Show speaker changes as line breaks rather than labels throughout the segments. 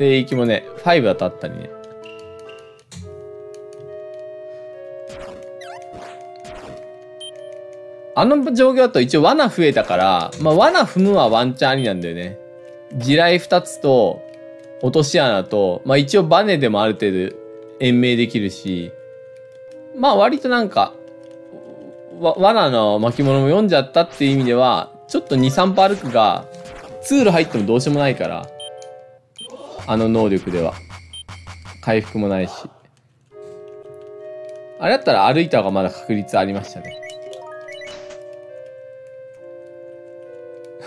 聖域もね、5だとあったりね。あの状況だと一応罠増えたから、まあ罠踏むはワンチャンありなんだよね。地雷2つと、落とし穴と、まあ一応バネでもある程度延命できるし、まあ割となんか、わ罠の巻物も読んじゃったっていう意味では、ちょっと2、3歩歩くが、通路入ってもどうしようもないから、あの能力では。回復もないし。あれだったら歩いた方がまだ確率ありましたね。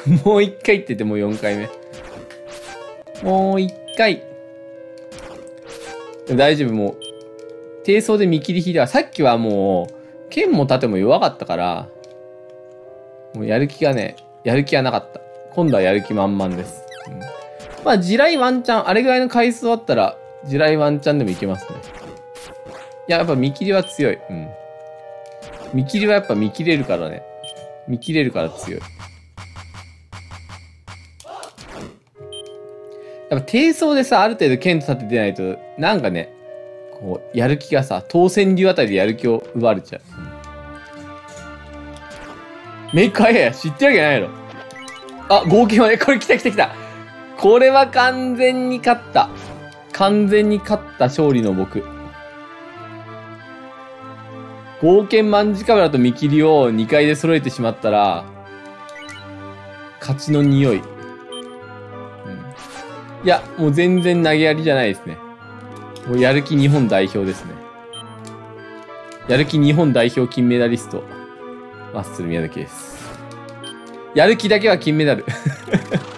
もう一回って言ってもう4回目。もう一回。大丈夫、もう。低層で見切り引いたさっきはもう、剣も盾も弱かったから、もうやる気がね、やる気がなかった。今度はやる気満々です。うん、まあ、地雷ワンチャン、あれぐらいの回数あったら、地雷ワンチャンでもいけますね。いや、やっぱ見切りは強い。うん。見切りはやっぱ見切れるからね。見切れるから強い。やっぱ低層でさ、ある程度剣と立ててないと、なんかね、こう、やる気がさ、当選流あたりでやる気を奪われちゃう。メカエや知ってるわけないの。あ、合計はね、これ来た来た来た。これは完全に勝った。完全に勝った勝利の僕。合計万カメラと見切りを2回で揃えてしまったら、勝ちの匂い。うん、いや、もう全然投げやりじゃないですね。もうやる気日本代表ですね。やる気日本代表金メダリスト、マッスル宮崎です。やる気だけは金メダル。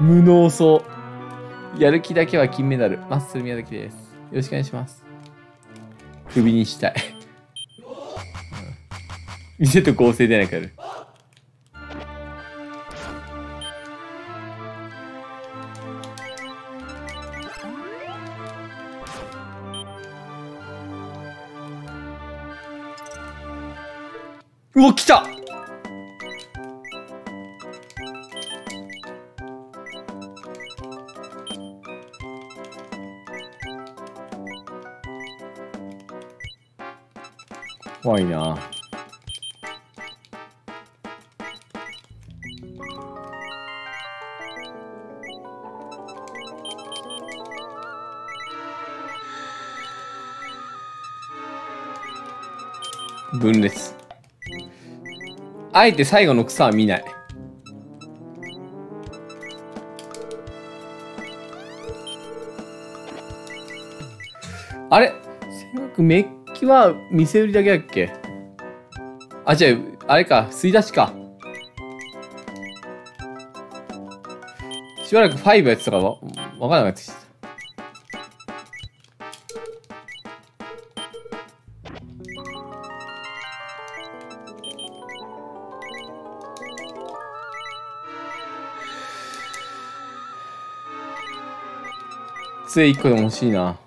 無能そう。やる気だけは金メダル。マッスル宮崎です。よろしくお願いします。首にしたい。店と合成でないから。うわ、来た怖いな。分裂。あえて最後の草は見ない。あれ？戦国メッは店売りだけだっけ？あ、違う、あれか、吸い出しか。しばらく5やってたからわ、わからなくなってきた。杖1個でも欲しいな。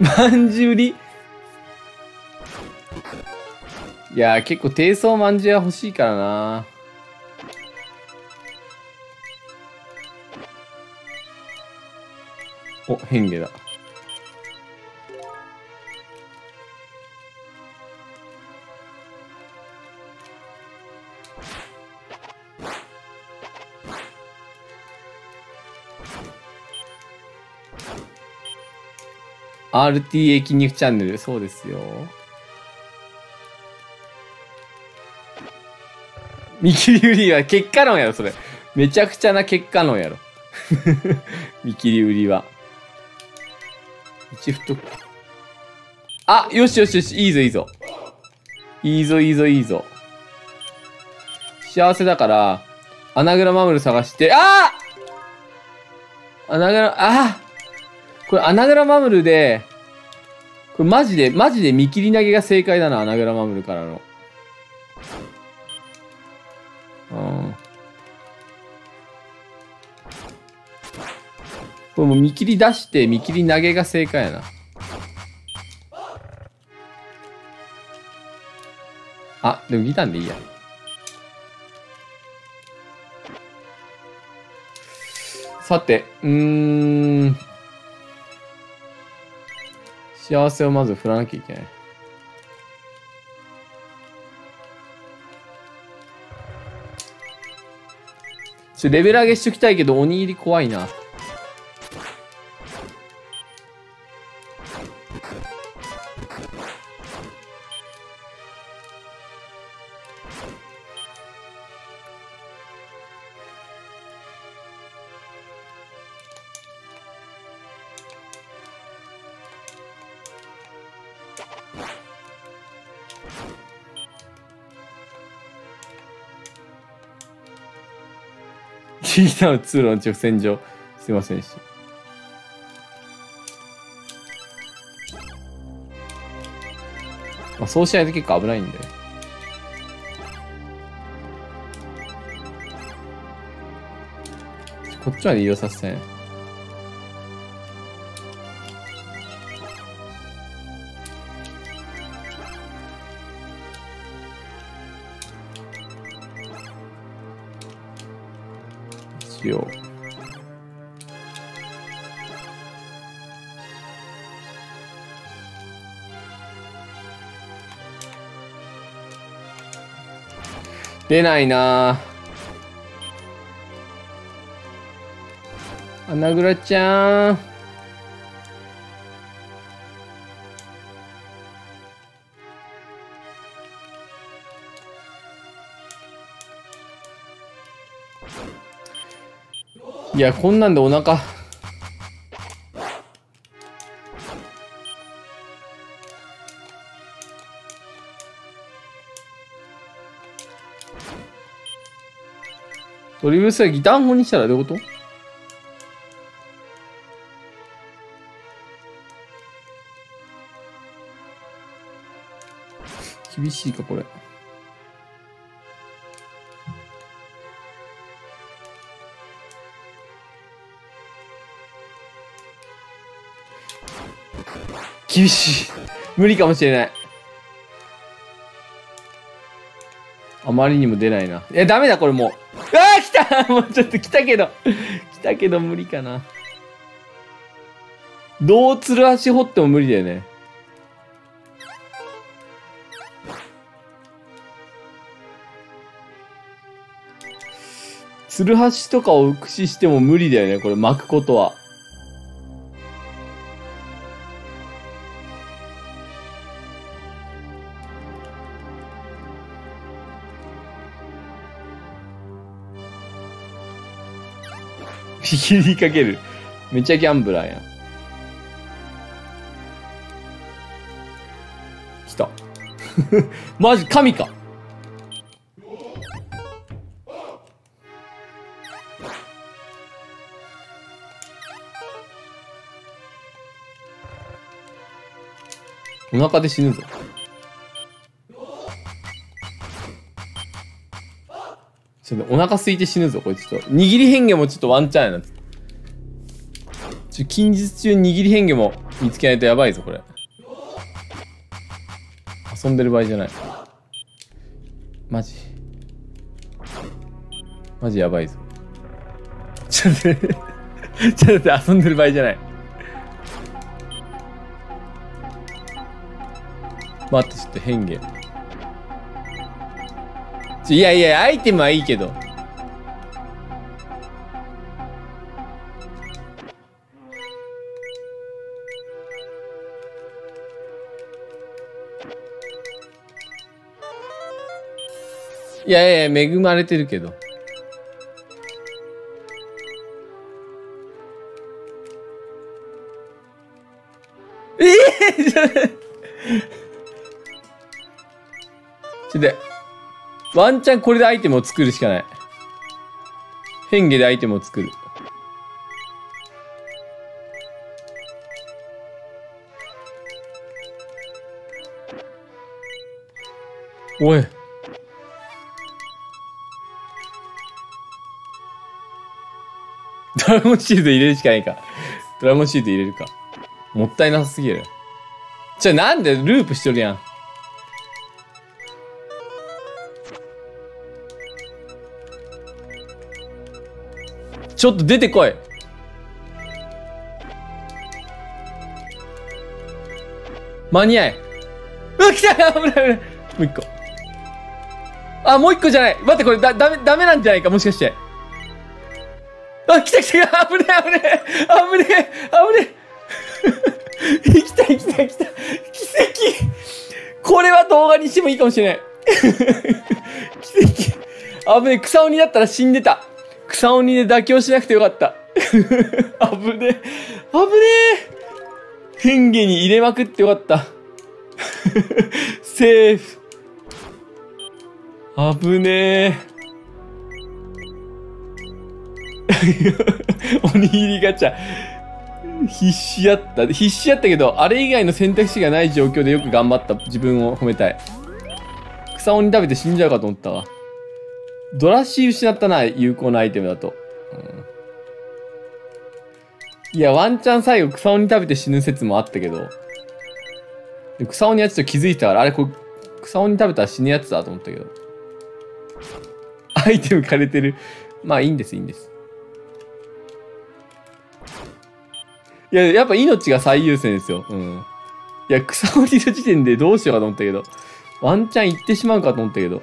まんじゅうり？いやー結構低層まんじゅうは欲しいからな。お変化だ「RTA 筋肉チャンネル」そうですよ。見切り売りは結果論やろそれ。めちゃくちゃな結果論やろ。見切り売りは。一太あよしよしよしいいぞいいぞ。いいぞいいぞいいぞ。幸せだからアナグラマムル探してあアナグラあこれ、穴ラマムルで、これマジで、マジで見切り投げが正解だな、穴ラマムルからの。うん。これもう見切り出して、見切り投げが正解やな。あ、でもギターでいいや。さて、うーん。幸せをまず振らなきゃいけない。ちょレベル上げしときたいけど、おにぎり怖いな。なの通路の直線上。すいませんでした。まあ、そうしないと結構危ないんで。こっちまで移動させて。し出ないなぁ。穴倉ちゃん。いや、こんなんでお腹。ドリブルスはギター本にしたらどういうこと？厳しいか、これ。厳しい。無理かもしれない。あまりにも出ないな。え、ダメだ、これもう。もうちょっと来たけど。来たけど無理かな。どうつる足掘っても無理だよね。つるはしとかを駆使しても無理だよね、これ巻くことは。切りかける。めっちゃギャンブラーやん。来た。マジ神か。お腹で死ぬぞ。お腹空いて死ぬぞ、これちょっと。握り変化もちょっとワンチャンやな。ちょ、近日中に握り変化も見つけないとやばいぞ、これ。遊んでる場合じゃない。マジ。マジやばいぞ。ちょっと待って、ちょっと待って、遊んでる場合じゃない。待って、ちょっと変化。いやいや、アイテムはいいけど。いやいや、恵まれてるけど。ええー、ちょっと。ワンチャンこれでアイテムを作るしかない。変化でアイテムを作る。おい。ドラゴンシールド入れるしかないか。ドラゴンシート入れるか。もったいなさすぎる。じゃあなんでループしとるやん。ちょっと出てこい。間に合え。うわ、来た危ない危ない。もう一個。あ、もう一個じゃない。待って、これだ、ダメ、ダメなんじゃないか、もしかして。あ、来た来た危ねえ危ねえ危ねえ危ねえ。来た来た来た。奇跡。これは動画にしてもいいかもしれない。奇跡。危ねえ草鬼だったら死んでた。草鬼で妥協しなくてよかった。危ねえ。危ねえ。変化に入れまくってよかった。セーフ。危ねえ。おにぎりガチャ。必死やった。必死やったけど、あれ以外の選択肢がない状況でよく頑張った自分を褒めたい。草鬼食べて死んじゃうかと思ったわ。ドラシー失ったな、有効なアイテムだと。うん、いや、ワンチャン最後草鬼食べて死ぬ説もあったけど、草鬼はちょっと気づいたから、あれこれ草鬼食べたら死ぬやつだと思ったけど。アイテム枯れてる。まあいいんです、いいんです。いや、やっぱ命が最優先ですよ。うん。いや、草降りる時点でどうしようかと思ったけど、ワンチャン行ってしまうかと思ったけど。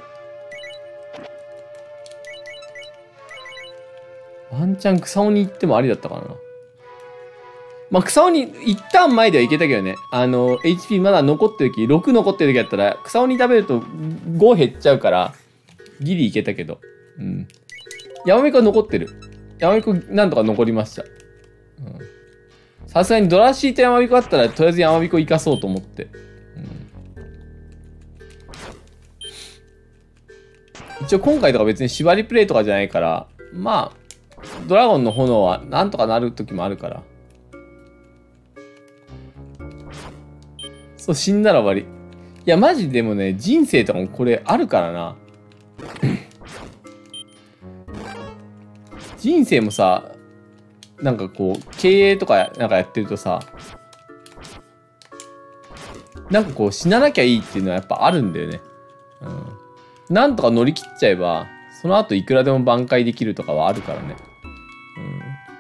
ワンチャン草鬼行ってもありだったかな。まあ、草鬼、一旦前ではいけたけどね。あの、HP まだ残ってる時、6残ってる時やったら、草鬼食べると5減っちゃうから、ギリいけたけど。うん。山美子残ってる。山美子なんとか残りました。うん。さすがにドラシーと山彦あったら、とりあえず山彦生かそうと思って。一応今回とか別に縛りプレイとかじゃないから、まあ、ドラゴンの炎はなんとかなる時もあるから。そう、死んだら終わり。いや、マジでもね、人生とかもこれあるからな。人生もさ、なんかこう、経営とかなんかやってるとさ、なんかこう死ななきゃいいっていうのはやっぱあるんだよね。うん。なんとか乗り切っちゃえば、その後いくらでも挽回できるとかはあるからね。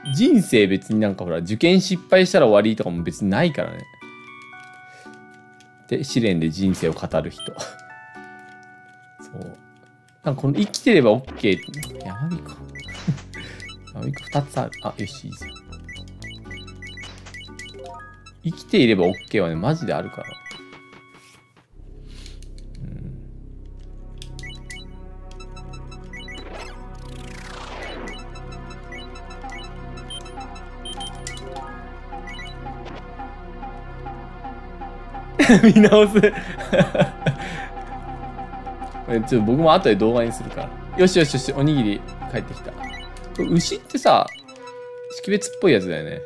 うん。人生別になんかほら、受験失敗したら終わりとかも別にないからね。で、試練で人生を語る人。そう。なんかこの生きてれば OK って、やばいか。あ、ウ2つある。あ、よし、いいぞ。生きていれば OK はね、マジであるから。見直す ちょっと僕も後で動画にするから。よしよしよし、おにぎり帰ってきた。牛ってさ、識別っぽいやつだよね。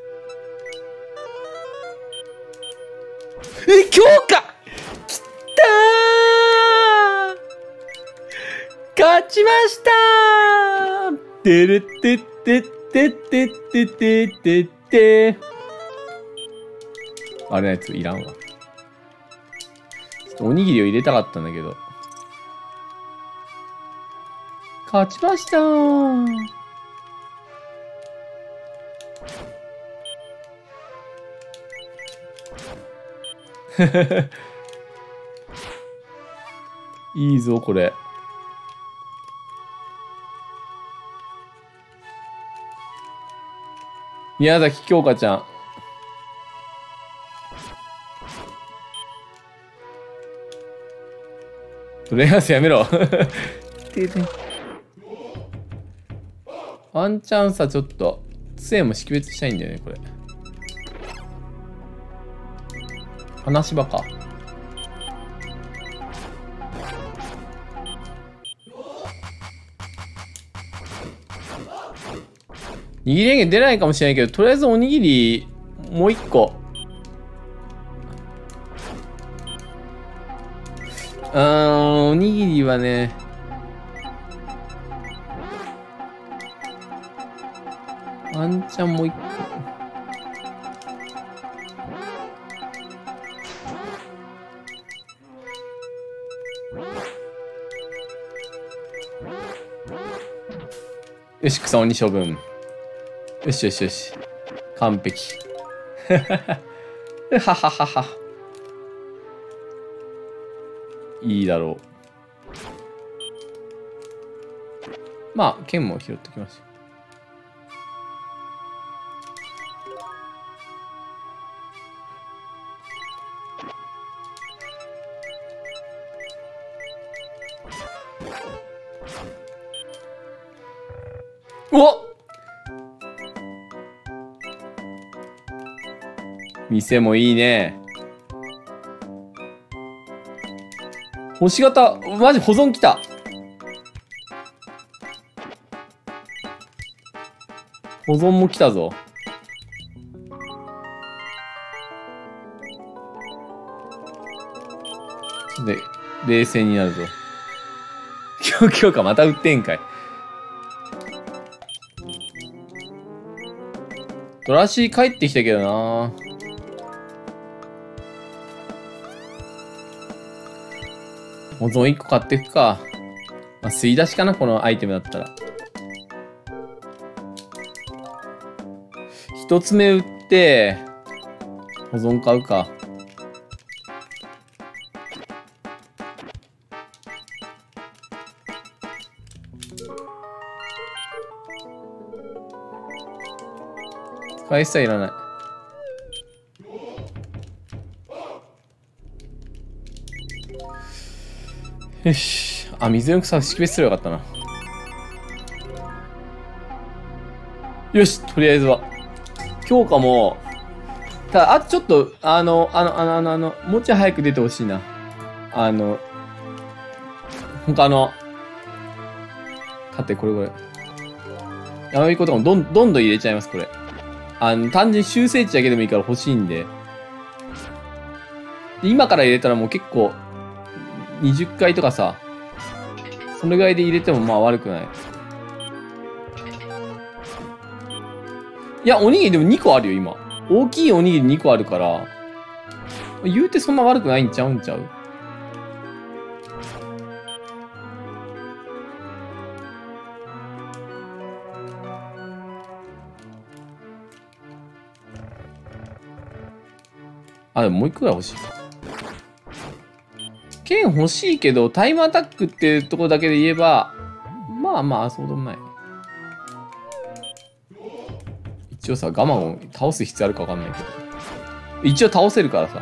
え、強化きたー勝ちましたーてるてってってってってってってってあれのやついらんわ。ちょっとおにぎりを入れたかったんだけど。勝ちましたー いいぞ、これ。宮崎京香ちゃん。トレアスやめろ。ワンチャンさ、ちょっと、杖も識別したいんだよね、これ。話場か。握り連出ないかもしれないけど、とりあえずおにぎり、もう一個。うーん、おにぎりはね、ワンチャンもう一個。よし、草鬼処分。よしよしよし。完璧。はははは。いいだろう。まあ、剣も拾ってきました店もいいね。星型、マジ保存きた。保存も来たぞ。で、冷静になるぞ。今日、今日か、また売ってんかい。ドラシー帰ってきたけどな保存1個買っていくか。まあ、吸い出しかな、このアイテムだったら。一つ目売って、保存買うか。返しはいらない。よし。あ、水の草識別すればよかったな。よし、とりあえずは。強化も、ただ、あとちょっと、あの、あの、あの、あの、あのもうちょい早く出てほしいな。あの、他の、ってこれこれ。やめことかもどんどんどん入れちゃいます、これ。あの、単純に修正値だけでもいいから欲しいんで。で今から入れたらもう結構、20回とかさ、そのぐらいで入れてもまあ悪くない。いや、おにぎりでも2個あるよ、今。大きいおにぎり2個あるから、言うてそんな悪くないんちゃうんちゃう？あ、でももう一個ぐらい欲しいか。剣欲しいけど、タイムアタックっていうところだけで言えば、まあまあ、そうでもない。一応さ、ガマを倒す必要あるかわかんないけど。一応倒せるからさ。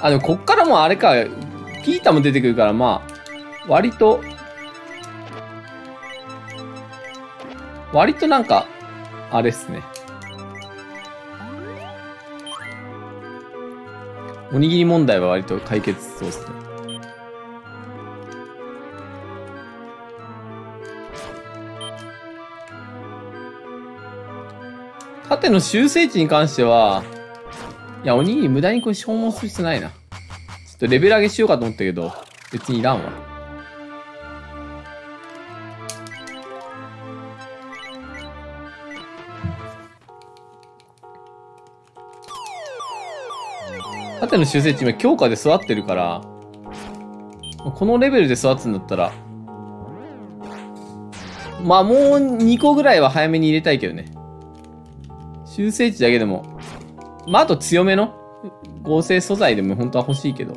あ、でもこっからもあれか、ピータも出てくるから、まあ、割と、割となんか、あれっすね。おにぎり問題は割と解決そうですね。縦の修正値に関しては、いや、おにぎり無駄にこれ消耗する必要ないな。ちょっとレベル上げしようかと思ったけど、別にいらんわ。縦の修正値今強化で育ってるから、このレベルで育つんだったら、まあもう2個ぐらいは早めに入れたいけどね。修正値だけでも、まああと強めの合成素材でも本当は欲しいけど。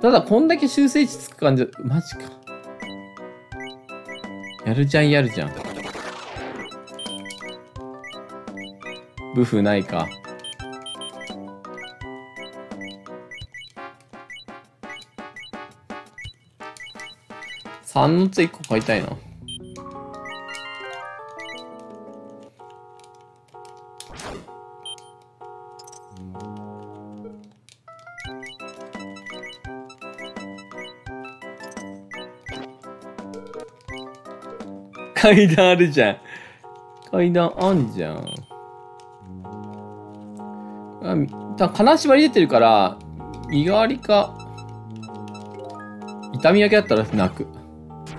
ただこんだけ修正値つく感じ、マジか。やるじゃんやるじゃん。ブフないか。3のつ1個買いたいな。階段あるじゃん。階段あんじゃん。あ、金縛り出てるから、身代わりか、痛み分けだったら泣く。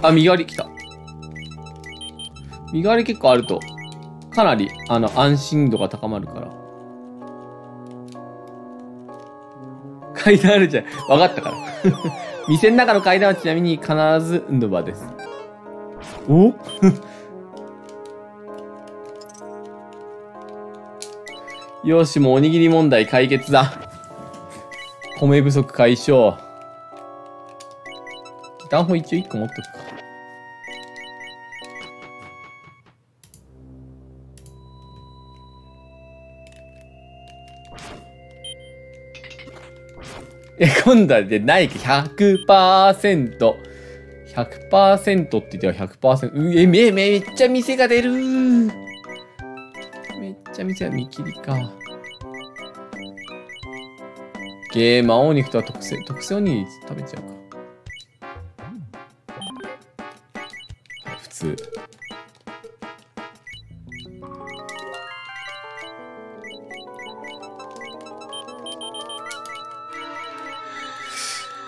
あ、身代わり来た。身代わり結構あると、かなり、あの、安心度が高まるから。階段あるじゃん。わかったから。店の中の階段はちなみに必ず運動場です。お？よし、もうおにぎり問題解決だ。米不足解消。ギターホ一応1個持っとくか。え、今度はでないか、100%。100%って言っては100%。うえ、め、めっちゃ店が出るめっちゃ店は見切りか。ゲー、魔王肉とは特製、特製おにぎり食べちゃうか。普通。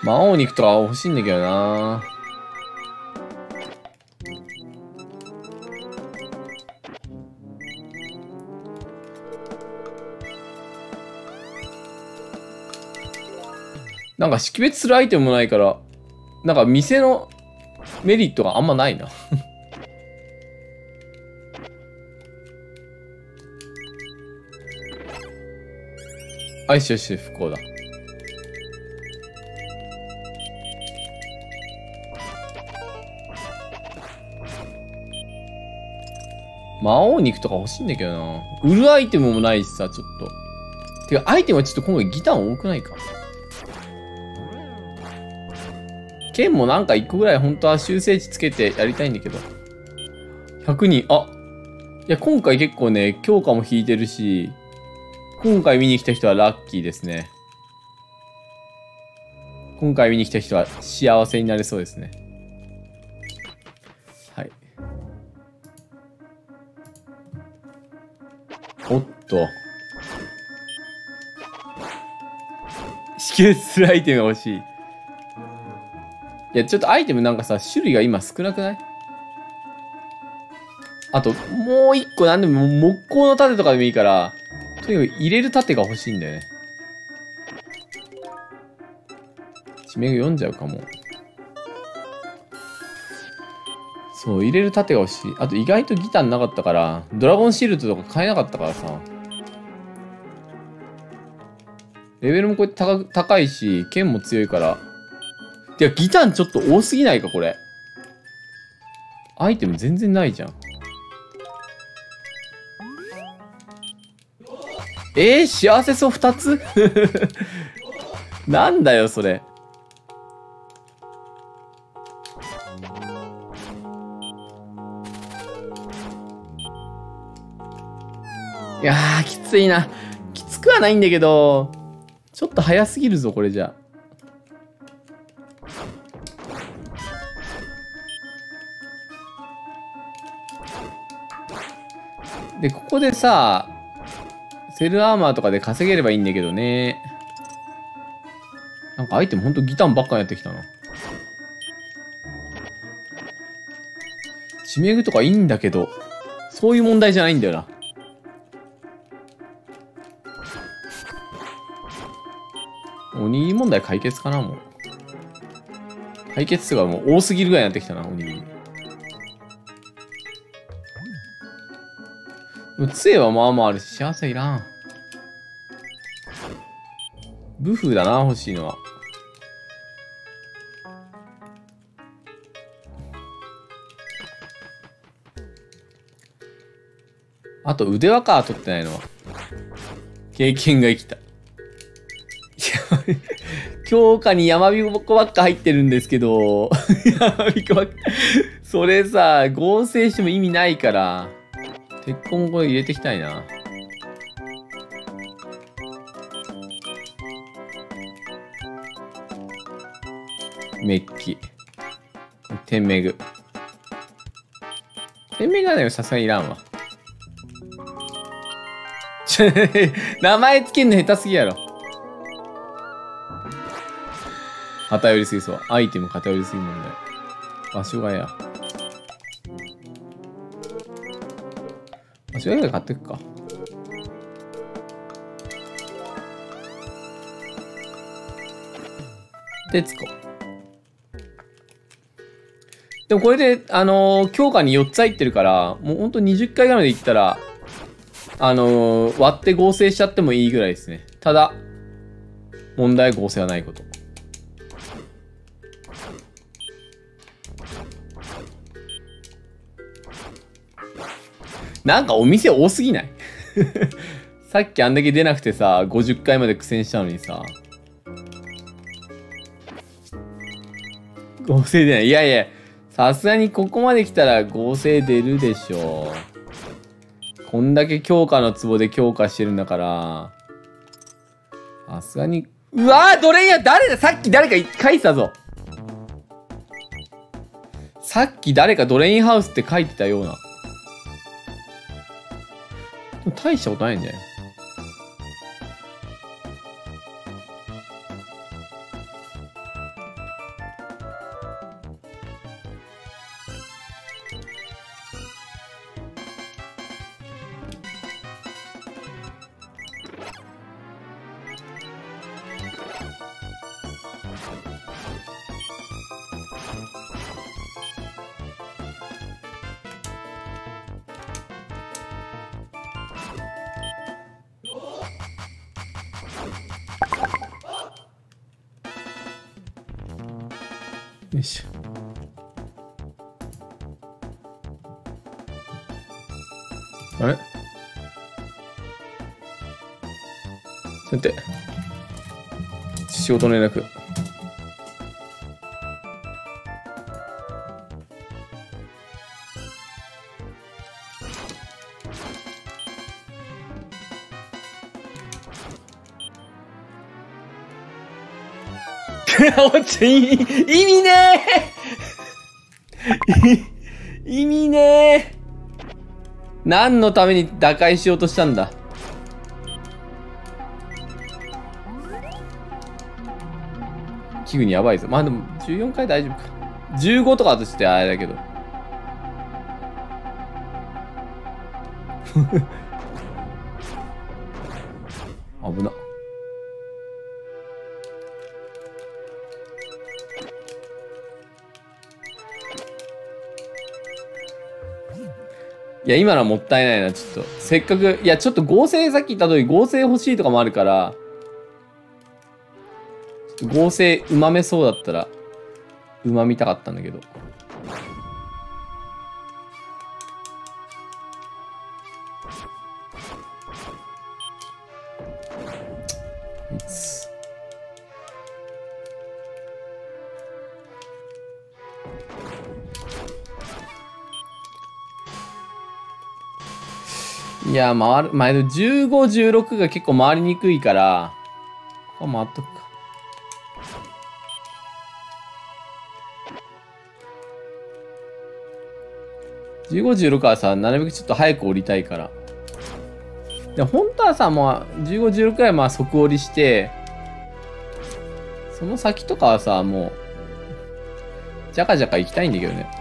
魔王肉とか欲しいんだけどななんか識別するアイテムもないから、なんか店のメリットがあんまないな あ、よしよし、不幸だ。魔王肉とか欲しいんだけどな。売るアイテムもないしさ、ちょっと。てか、アイテムはちょっと今回ギター多くないか。剣もなんか1個ぐらい本当は修正値つけてやりたいんだけど。100人、あいや、今回結構ね、強化も引いてるし、今回見に来た人はラッキーですね。今回見に来た人は幸せになれそうですね。と。識別するアイテムが欲しい。いや、ちょっとアイテムなんかさ、種類が今少なくない？あと、もう一個なんでも木工の盾とかでもいいから、とにかく入れる盾が欲しいんだよね。地名読んじゃうかも。そう、入れる盾が欲しい。あと意外とギターなかったから、ドラゴンシールドとか買えなかったからさ。レベルもこうやって高いし、剣も強いから。いや、ギターちょっと多すぎないか、これ。アイテム全然ないじゃん。えー、幸せそう2つ？なんだよ、それ。いや、きついな。きつくはないんだけど、ちょっと早すぎるぞ、これじゃ。で、ここでさ、セルアーマーとかで稼げればいいんだけどね。なんかアイテムほんとギターばっかやってきたな。地名具とかいいんだけど、そういう問題じゃないんだよな。問題解決かなもう。解決数がもう多すぎるぐらいになってきたな、おにぎり。杖はまあまああるし、幸せいらん。ブフだな、欲しいのは。あと腕輪か、取ってないのは。経験が生きた。いや強化に山びこばっか入ってるんですけど、山びこばっか。それさ、合成しても意味ないから。鉄痕これ入れていきたいな。メッキ。天メグ。天メグはね、さすがにいらんわ。名前つけんの下手すぎやろ。偏りすぎそう。アイテム偏りすぎ問題。場所がや。場所がや買ってくか。徹子。でもこれで、あのー強化に4つ入ってるから、もうほんと20回ぐらいまでいったら、あのー割って合成しちゃってもいいぐらいですね。ただ、問題合成はないこと。なんかお店多すぎない？さっきあんだけ出なくてさ、50回まで苦戦したのにさ。合成出ない。いやいや、さすがにここまで来たら合成出るでしょう。こんだけ強化のツボで強化してるんだから。さすがに。うわードレイヤー誰だ？さっき誰か書いてたぞ。さっき誰かドレインハウスって書いてたような。大したことないんじゃよいしょ。あれちょっと待って。仕事の連絡。おっちゃん、意味、ねえ意味ねえ何のために打開しようとしたんだ？器具にやばいぞ。まあでも、14回大丈夫か。15とかだとしてあれだけど。いや、今のはもったいないな、ちょっと。せっかく、いや、ちょっと合成、さっき言った通り合成欲しいとかもあるから、合成うまめそうだったら、うまみたかったんだけど。や、回る、前の15、16が結構回りにくいから、ここ回っとくか。15、16はさ、なるべくちょっと早く降りたいから。で、本当はさ、もう、15、16くらいまあ即降りして、その先とかはさ、もう、じゃかじゃか行きたいんだけどね。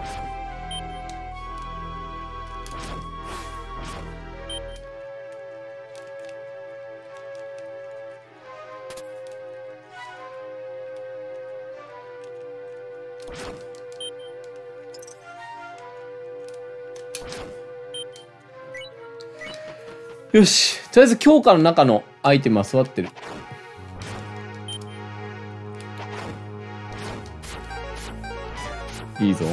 よし。とりあえず強化の中のアイテムは座ってる。いいぞ。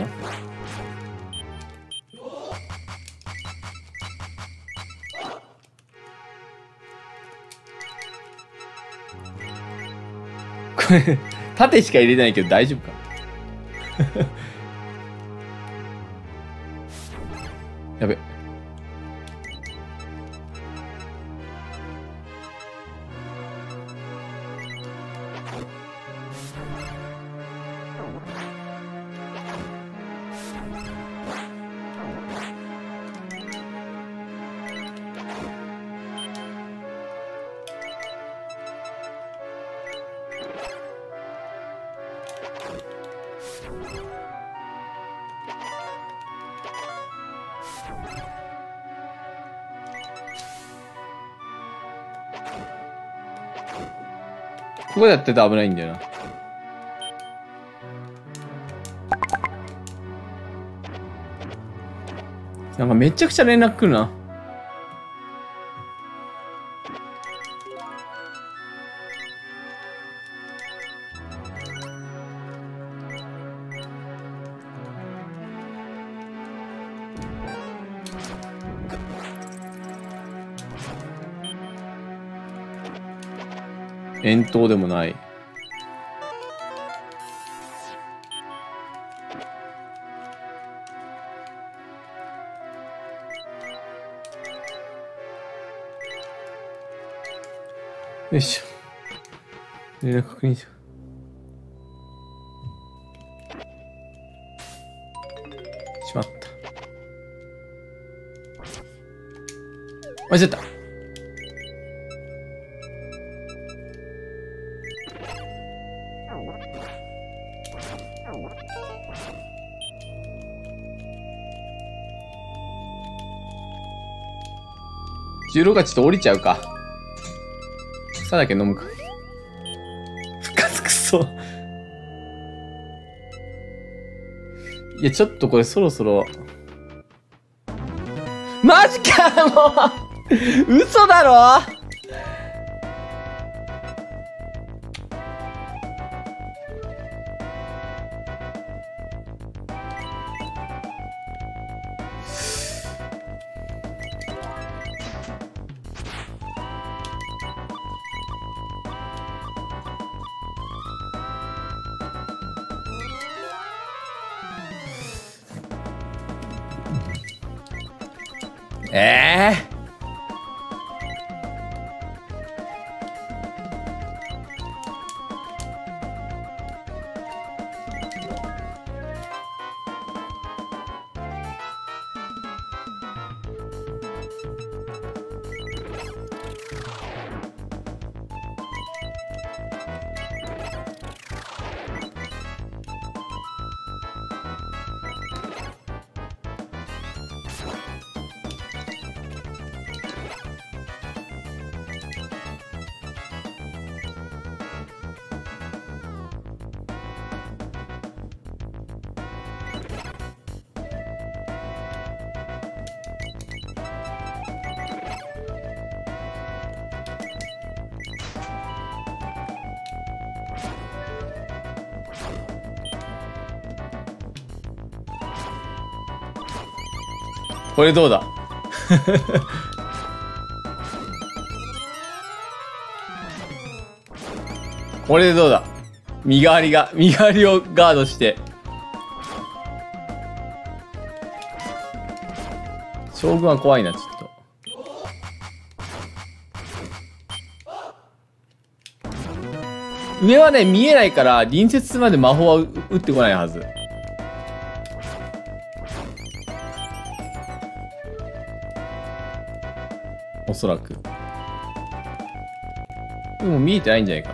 これ、縦しか入れないけど大丈夫か？やべ。ってたら危ないんだよな。なんかめちゃくちゃ連絡来るな。遠投でもない。よいしょ。連絡確認しよう。しまった。間違った。16がちょっと降りちゃうか。草だけ飲むか。復活くそ。いや、ちょっとこれそろそろ。マジかもう嘘だろこれどうだ？これでどうだ？身代わりが、身代わりをガードして。将軍は怖いな、ちょっと。上はね、見えないから、隣接まで魔法は打ってこないはず。そらく。でも見えてないんじゃないか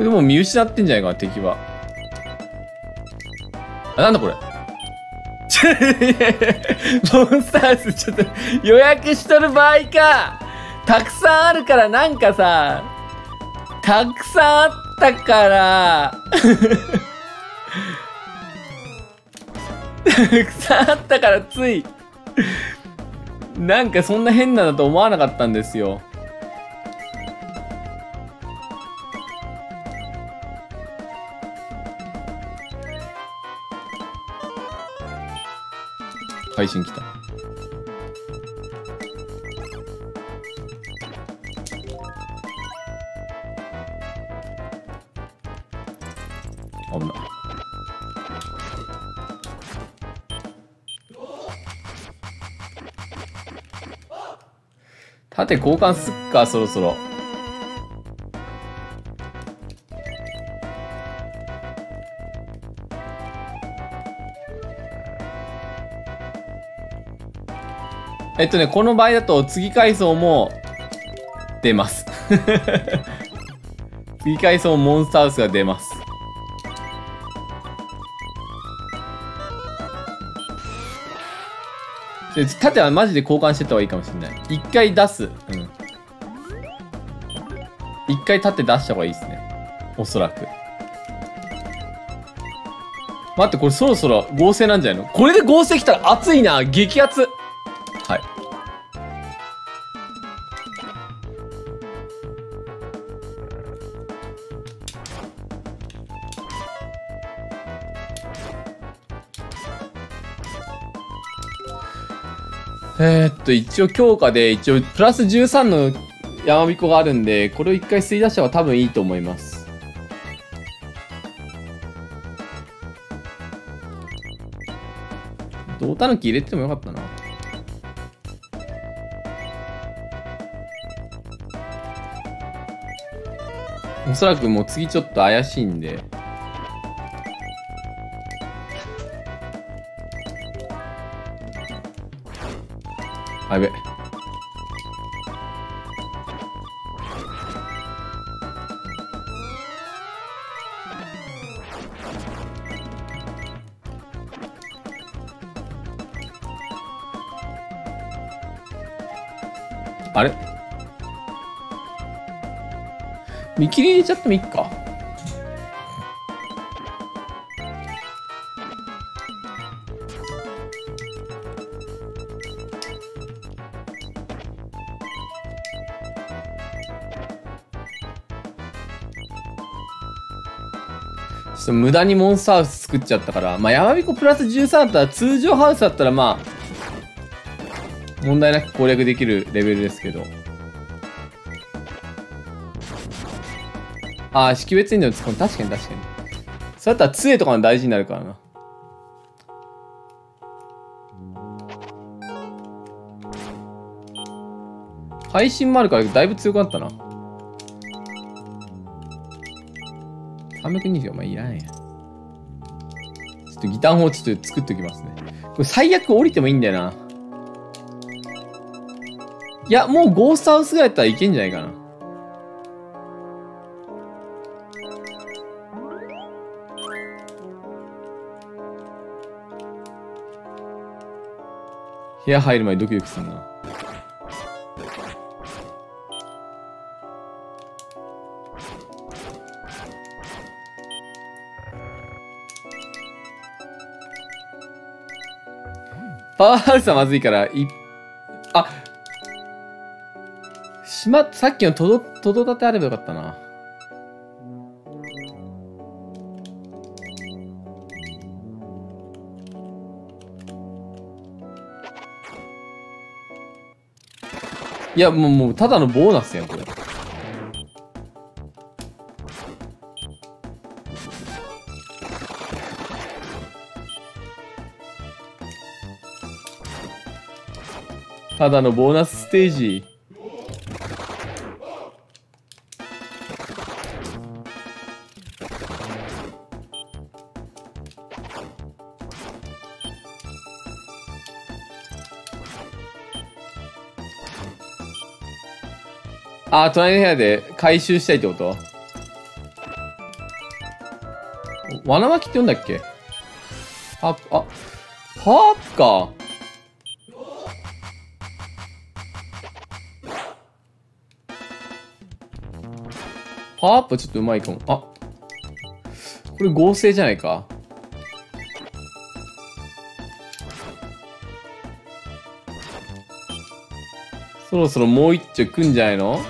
これでも見失ってんじゃないか、敵は。あ、なんだこれ。モンスターズちょっと予約しとる場合か。たくさんあるからなんかさ、たくさんあったから、たくさんあったからつい、なんかそんな変なだと思わなかったんですよ。配信来た。縦。交換すっか、そろそろ。えっとね、この場合だと次階層も出ます。次階層モンスターハウスが出ます。で盾はマジで交換してた方がいいかもしれない。一回出す。うん。一回盾出した方がいいですね。おそらく。待って、これそろそろ合成なんじゃないの？これで合成来たら熱いな激熱と、一応強化で、一応プラス13の山彦があるんで、これを一回吸い出した方が多分いいと思います。胴たぬき入れてもよかったな。おそらくもう次ちょっと怪しいんで。見切り入れちゃってもいいかちょっと無駄にモンスターハウス作っちゃったから、まあ、山彦プラス13だったら、通常ハウスだったら、まあ、問題なく攻略できるレベルですけど。ああ、識別にの使う。確かに確かに。そうだったら杖とかも大事になるからな。配信もあるからだいぶ強くなったな。320お前いらんや。ちょっとギター砲ちょっと作っておきますね。これ最悪降りてもいいんだよな。いや、もうゴーストハウスぐらいだったらいけんじゃないかな。部屋入る前ドキドキするな。パワーハウスはまずいから、い、あ、しま、さっきのとど、とど立てあればよかったな。いや、もう、もう、ただのボーナスやん、これ。ただのボーナスステージ。あー、隣の部屋で回収したいってこと？罠巻きって読んだっけ？ハープ、あ、ハープか。パワーアップちょっとうまいかも。あ。これ合成じゃないかそろそろもう一丁来んじゃないの？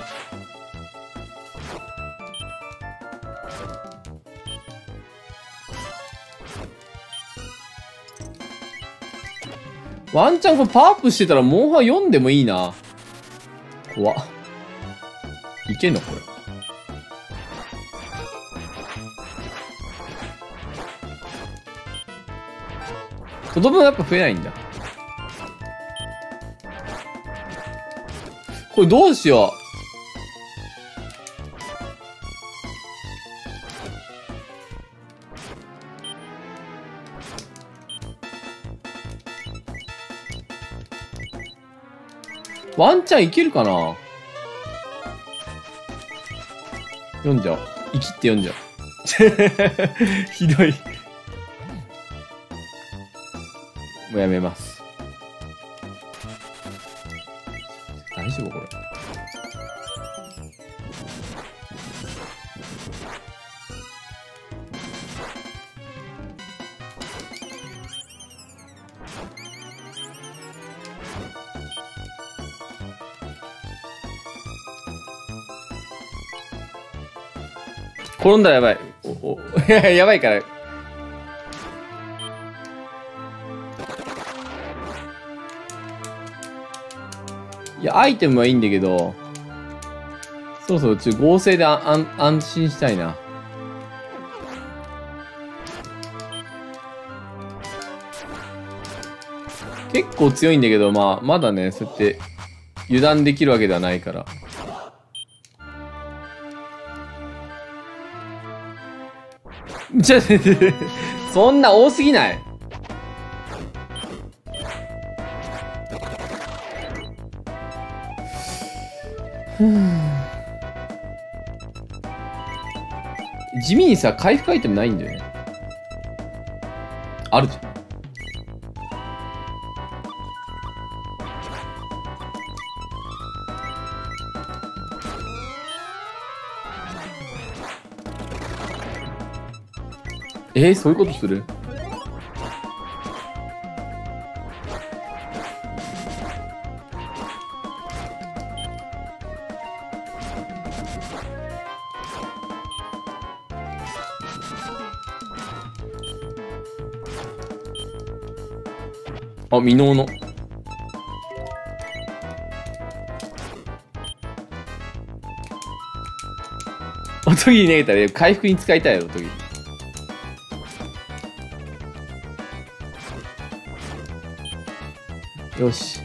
ワンチャンこれパワーアップしてたらモンハン読んでもいいな。怖いけんのこれ。子供やっぱ増えないんだ。これどうしようワンチャンいけるかな？読んじゃおう。生きって読んじゃおう。ひどい。もうやめます。転んだらやばい。お、お、や、ばいから。いや、アイテムはいいんだけど、そろそろちょ合成で安安心したいな。結構強いんだけど、まあ、まだね、そうやって油断できるわけではないから。ちょ、そんな多すぎない地味にさ、回復アイテムないんだよね。あるじゃん。えー、そういうことする？あ、未納の。おとぎに投げたら回復に使いたいよ、おとぎ。よし。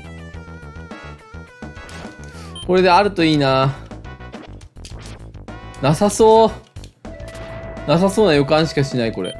これであるといいな。なさそう。なさそうな予感しかしない、これ。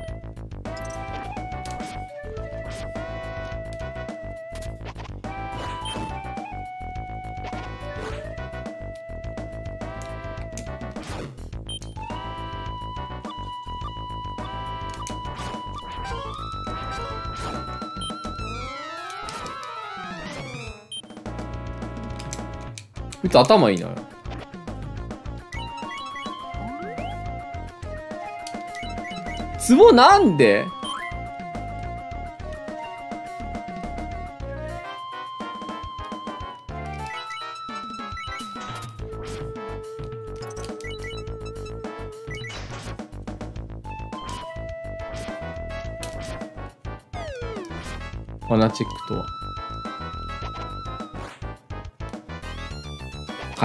つ頭いいな。ツボなんで？マナチェックとは？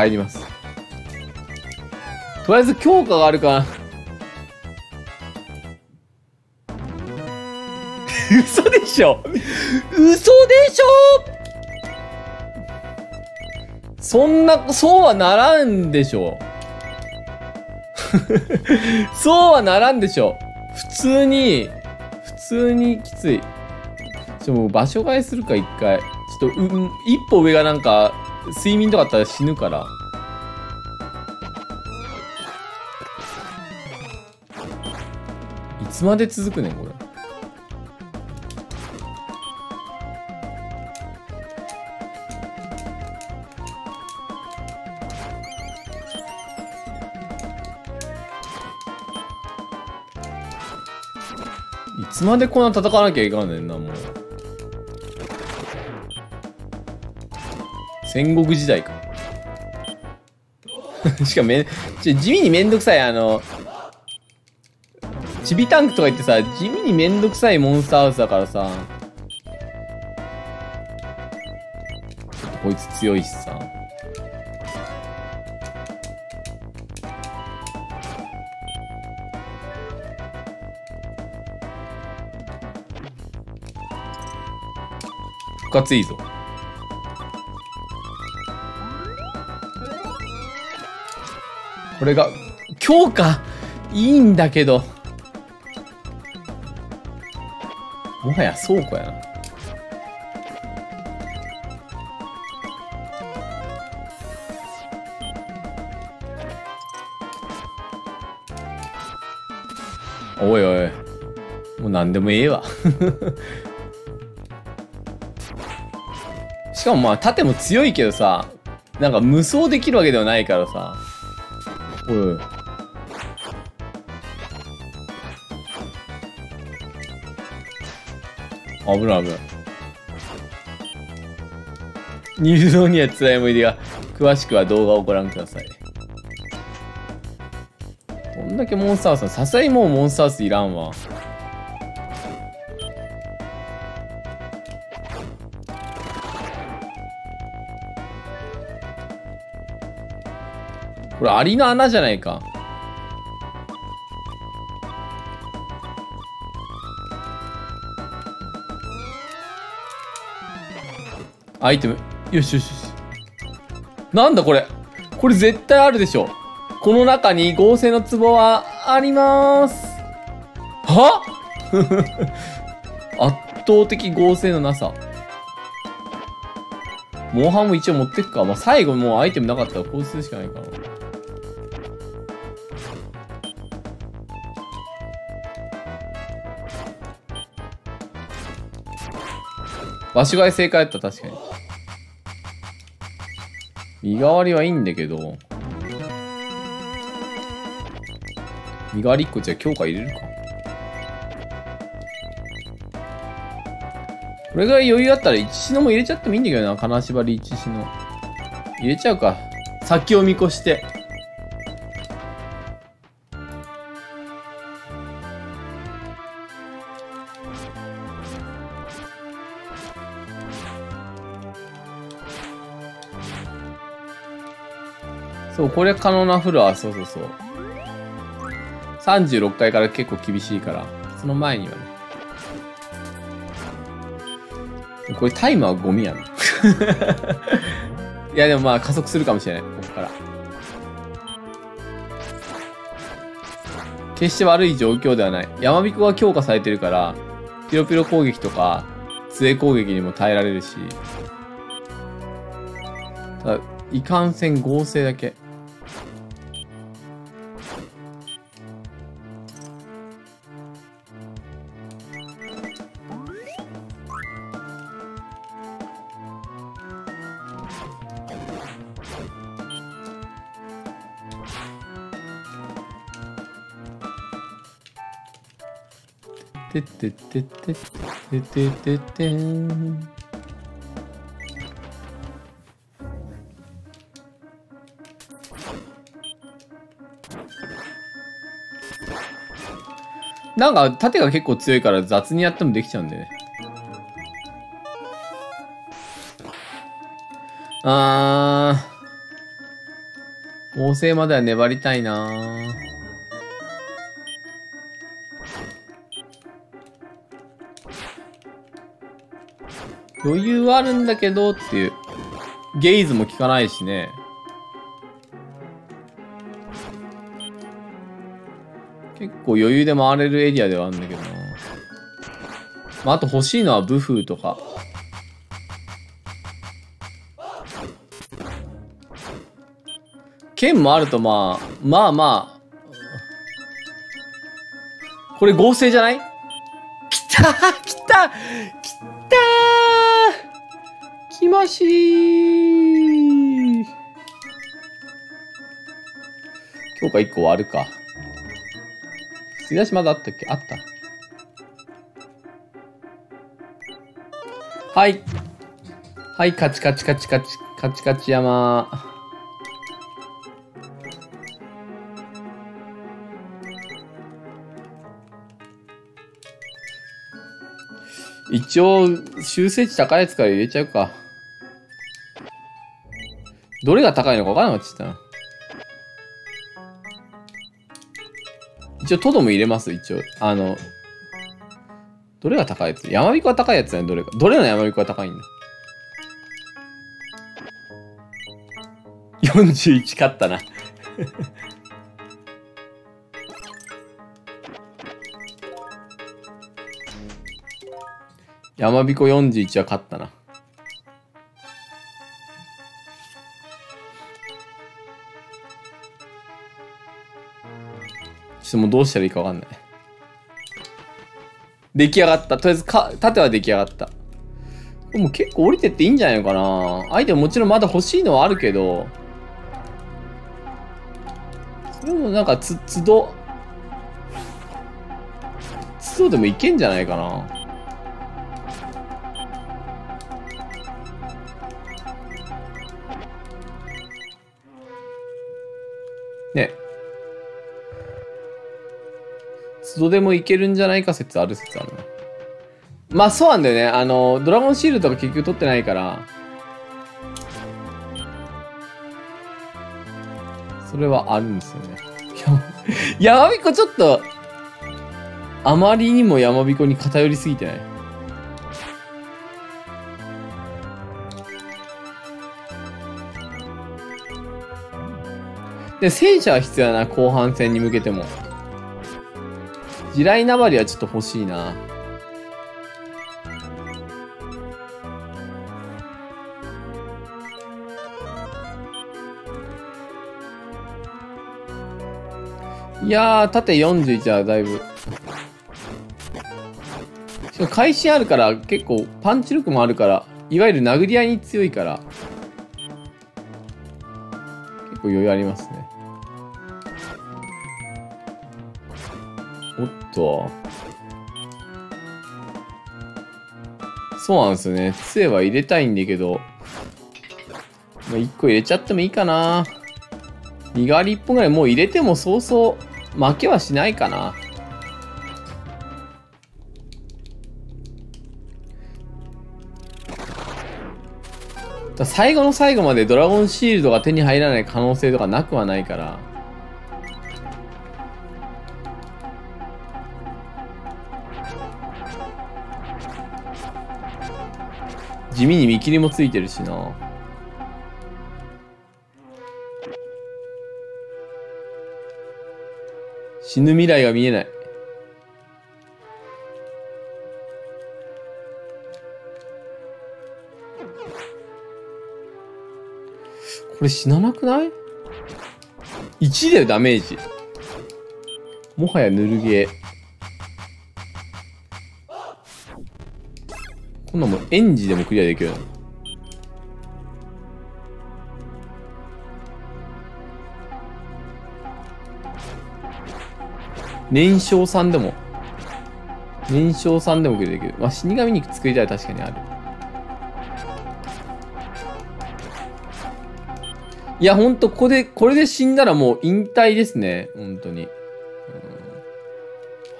帰ります。とりあえず強化があるかな。嘘でしょ嘘でしょそんな、そうはならんでしょ そうはならんでしょ普通に、普通にきつい。ちょ、もう場所替えするか、一回。ちょっと、うん、一歩上がなんか、睡眠とかあったら死ぬから。いつまで続くねん、これ。いつまでこんな戦わなきゃいかんねんな、もう。戦国時代か。しかもめ、ちょ地味にめんどくさい、あの、チビタンクとか言ってさ、地味にめんどくさいモンスターハウスだからさ。ちょっとこいつ強いしさ。復活いいぞ。これが、強化？いいんだけど。もはや倉庫やな。おいおい。もう何でもええわ。しかもまあ盾も強いけどさ、なんか無双できるわけではないからさ。危ない危ない。入道には辛い思い出が、詳しくは動画をご覧ください。こんだけモンスターハウスさすがにもうモンスタースいらんわ。これアリの穴じゃないか。アイテム。よしよしよし。なんだこれ。これ絶対あるでしょ。この中に合成の壺はあります。は？圧倒的合成のなさ。モンハンも一応持ってくか。まあ、最後もうアイテムなかったらこうするしかないかな。場所替え正解だった、確かに。身代わりはいいんだけど。身代わり1個じゃあ強化入れるか。これぐらい余裕あったら一死のも入れちゃってもいいんだけどな。金縛り一死の。入れちゃうか。先を見越して。これ可能なフロア、そうそうそう。36階から結構厳しいから、その前にはね。これタイマーゴミやな。いやでもまあ加速するかもしれない、ここから。決して悪い状況ではない。山彦が強化されてるから、ピロピロ攻撃とか、杖攻撃にも耐えられるし。ただ、いかんせん合成だけ。てってててててててん。なんか盾が結構強いから雑にやってもできちゃうんでね。あー。合成までは粘りたいなー。余裕はあるんだけどっていう。ゲイズも効かないしね。結構余裕で回れるエリアではあるんだけどな。まあ、あと欲しいのはブフーとか。剣もあるとまあ、まあまあ。これ合成じゃない？来た来たましー強化1個割るか。突き出しまだあったっけ？あった。はい。はい、カチカチカチカチ、カチカチ山。一応、修正値高いやつから入れちゃうか。どれが高いのか分からなかったな。一応、トドも入れます、一応。あの、どれが高いやつ？やまびこは高いやつね、どれが。どれのやまびこは高いんだ ?41 勝ったなやまびこ41は勝ったな。ちょっともうどうしたらいいかわかんない。出来上がった。とりあえずか、縦は出来上がった。でも結構降りてっていいんじゃないのかなアイテムもちろんまだ欲しいのはあるけど、それもなんかつ、つど、つどでもいけんじゃないかなどでもいけるんじゃないか説ある説ある。まあそうなんだよね。あの、ドラゴンシールドが結局取ってないから。それはあるんですよね。山彦ちょっと、あまりにも山彦に偏りすぎてない？で、戦車は必要だな、後半戦に向けても。地雷なまりはちょっと欲しいな。いやー、縦41はだいぶ。しかも会心あるから結構パンチ力もあるから、いわゆる殴り合いに強いから、結構余裕ありますね。と。そうなんですよね。杖は入れたいんだけど、まあ、1個入れちゃってもいいかな。身代わり1本ぐらいもう入れてもそうそう負けはしないかな。最後の最後までドラゴンシールドが手に入らない可能性とかなくはないから。地味に見切りもついてるしな。死ぬ未来が見えない。これ死ななくない ?1 だよ、ダメージ。もはやぬるゲー。こんなもんエンジでもクリアできるの燃焼さんでも、燃焼さんでもクリアできる。まあ、死神肉作りたい確かにある。いや、ほんと、ここで、これで死んだらもう引退ですね。本当に。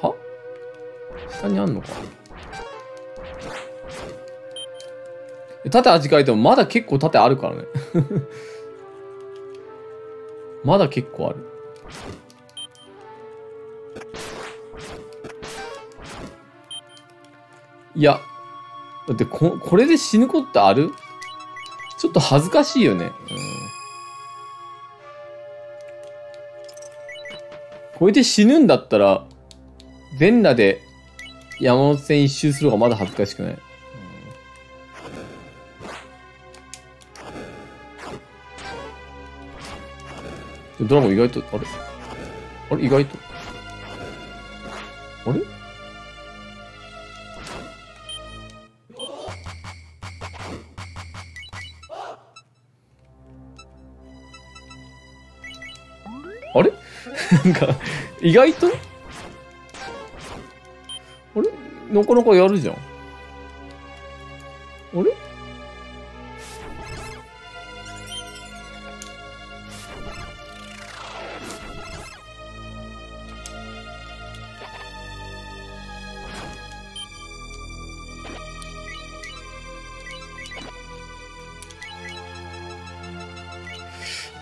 は？下にあんのか縦味書いてもまだ結構縦あるからね まだ結構ある。いや、だってこ、これで死ぬことってある？ちょっと恥ずかしいよね。うん。これで死ぬんだったら、全裸で山手線一周する方がまだ恥ずかしくない？ドラゴン意外と、あれ？あれ？意外と？あれ？あれ？なんか、意外と？あれ？なかなかやるじゃん。あれ？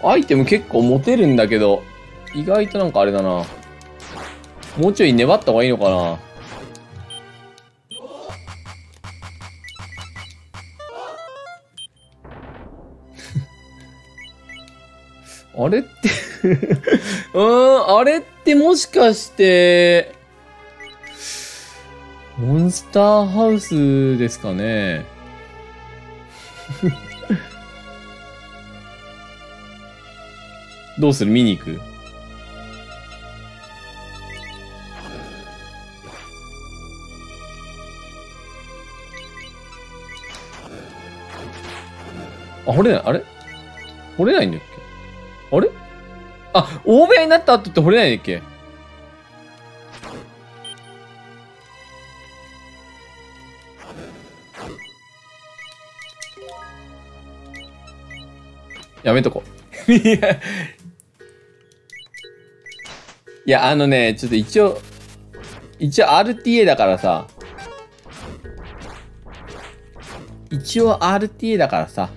アイテム結構持てるんだけど、意外となんかあれだな。もうちょい粘った方がいいのかな。あれって うーん、あれってもしかして、モンスターハウスですかね どうする？見に行く？あ、掘れない？あれ？掘れないんだっけ？あれ？あ、大部屋になった後って掘れないんだっけ？やめとこ。う。いや、あのね、ちょっと一応、一応 RTA だからさ、一応 RTA だからさ、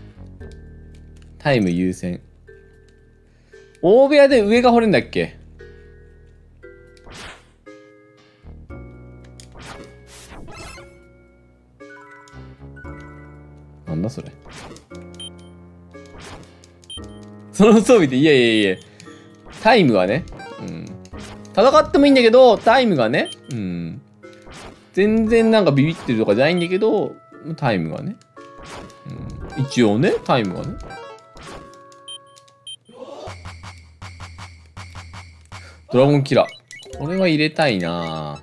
タイム優先。大部屋で上が掘れんだっけ？なんだそれ？その装備で、いやいやいや、タイムはね、戦ってもいいんだけど、タイムがね、うん。全然なんかビビってるとかじゃないんだけど、タイムがね。うん、一応ね、タイムがね。ドラゴンキラー。これは入れたいな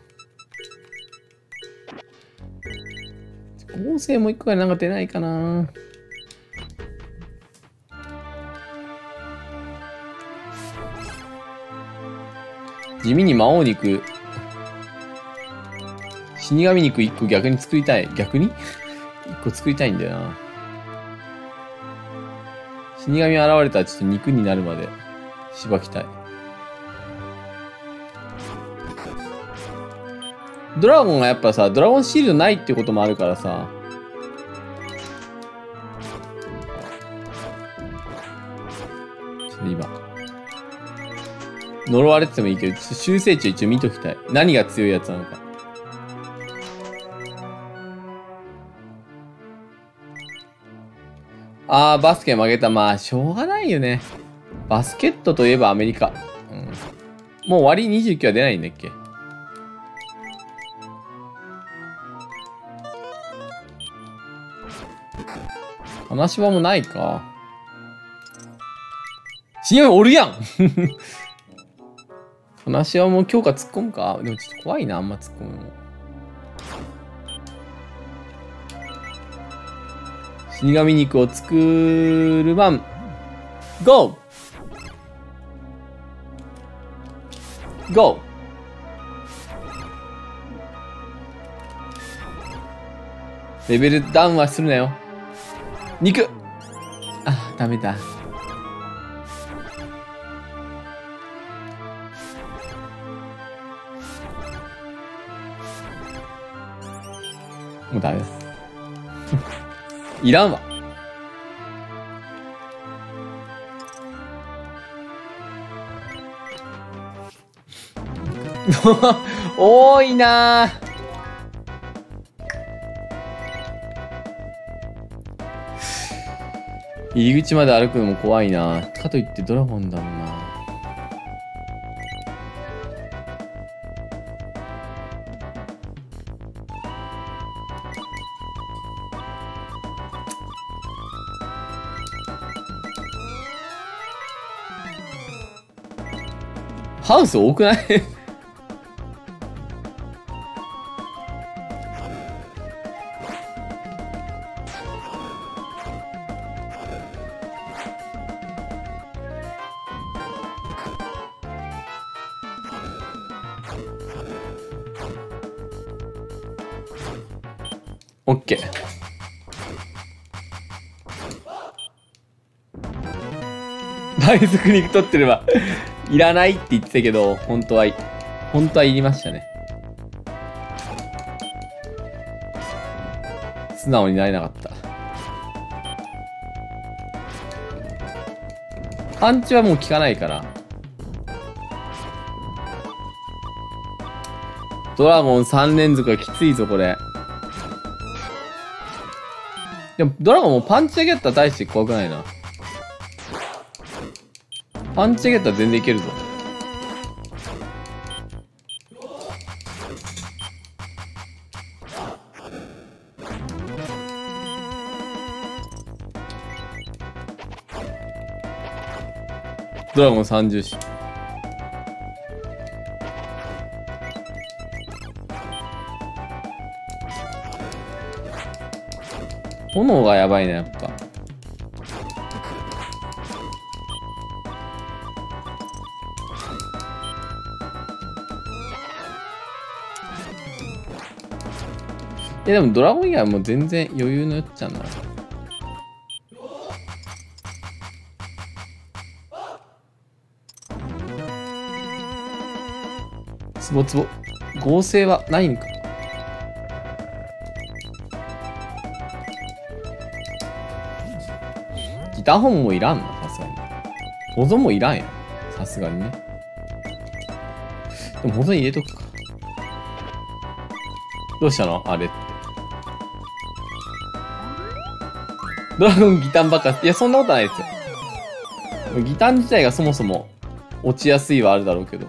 合成も一個ぐらいなんか出ないかな地味に魔王肉。死神肉一個逆に作りたい。逆に？一個作りたいんだよな。死神現れたらちょっと肉になるまでしばきたい。ドラゴンがやっぱさ、ドラゴンシールドないってこともあるからさ。呪われててもいいけど、修正値一応見ときたい。何が強いやつなのか。あー、バスケ負けた。まあ、しょうがないよね。バスケットといえばアメリカ。うん。もう割り29は出ないんだっけ話場もないか。死神おるやん話はもう強化突っ込むか？でもちょっと怖いな、あんま突っ込むの。死神肉を作る番。ゴーゴーレベルダウンはするなよ。肉あ、ダメだ。もうダメだ。いらんわ。多いな。入り口まで歩くのも怖いなかといってドラゴンだもんなウス多くない？オッケー。倍速肉取ってればいらないって言ってたけど、本当は、本当はいりましたね。素直になれなかった。パンチはもう効かないから。ドラゴン3連続はきついぞ、これ。でも、ドラゴンもパンチだけだったら大して怖くないな。パンチゲットは全然いけるぞ。ドラゴン30種。炎がやばいね、やっぱ。いやでもドラゴン以外はもう全然余裕のよっちゃんな。つぼつぼ。合成はないんか？ギターホンもいらんな、さすがに。保存もいらんやさすがにね。でも保存入れとくか。どうしたの？あれって。ドラゴンギタンばっかいや、そんなことないですよ。ギタン自体がそもそも落ちやすいはあるだろうけど。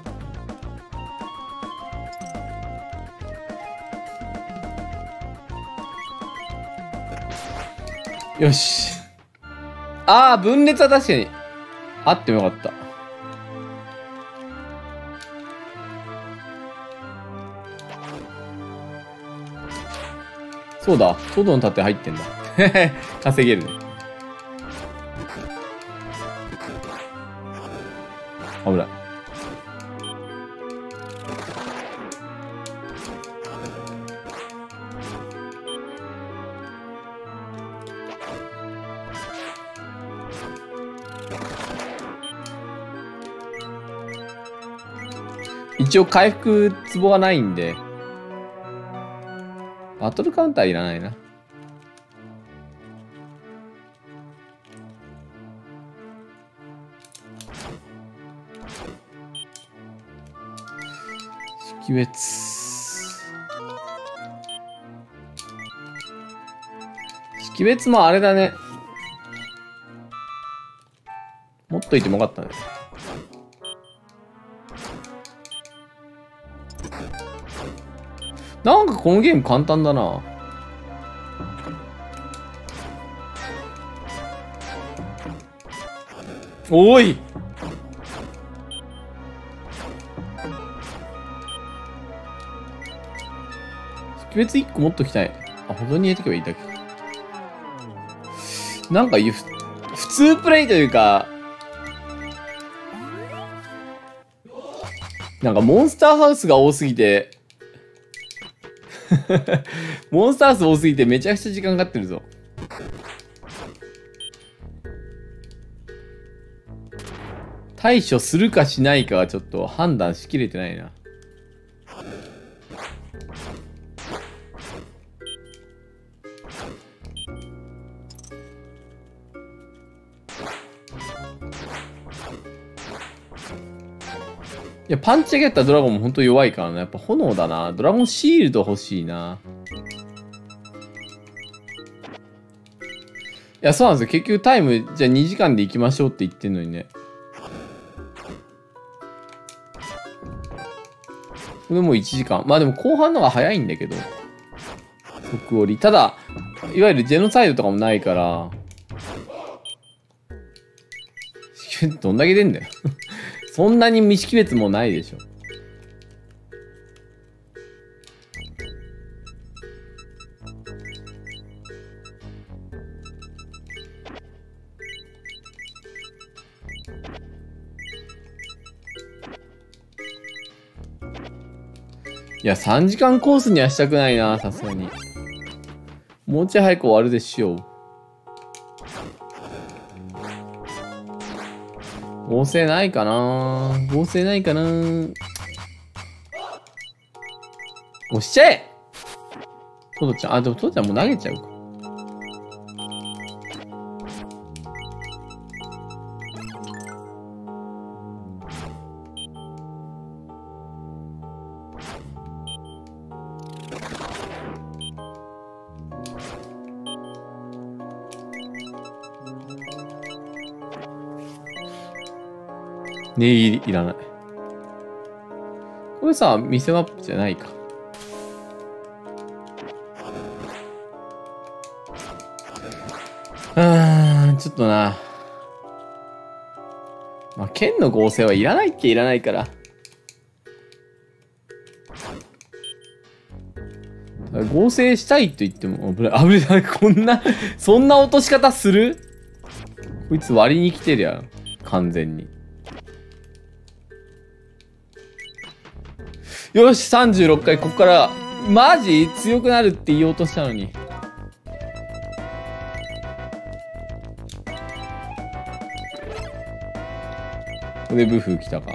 よし。ああ、分裂は確かに。あってもよかった。そうだ、トドの盾入ってんだ。稼げるね。危ない。一応回復ツボはないんで、バトルカウンターいらないな。識別。識別もあれだね。持っといてもよかったね。なんかこのゲーム簡単だな。おい識別1個持っときたい。あ、保存に入れとけばいいだけ。なんか普通プレイというか、なんかモンスターハウスが多すぎて、モンスターハウス多すぎてめちゃくちゃ時間かかってるぞ。対処するかしないかはちょっと判断しきれてないな。いや、パンチ上げたドラゴンも本当弱いからな。やっぱ炎だな。ドラゴンシールド欲しいな。いや、そうなんですよ。結局タイム、じゃあ2時間で行きましょうって言ってんのにね。これもう1時間。まあでも後半のが早いんだけど。即折り。ただ、いわゆるジェノサイドとかもないから。どんだけ出んだよそんなに未識別もないでしょ。いや、3時間コースにはしたくないな、さすがに。もうちょい早く終わるでしょう。合成ないかな？合成ないかな？押しちゃえトドちゃん。あ、でもトドちゃんもう投げちゃうか。念入りいらない。これさ、店マップじゃないか。うん、ちょっとな。まあ、剣の合成はいらないっけいらないから。合成したいと言っても、危ない、危ない、こんな、そんな落とし方する？こいつ割りに来てるやん。完全に。よし、36回、ここから、マジ？強くなるって言おうとしたのに。これでブフ来たか？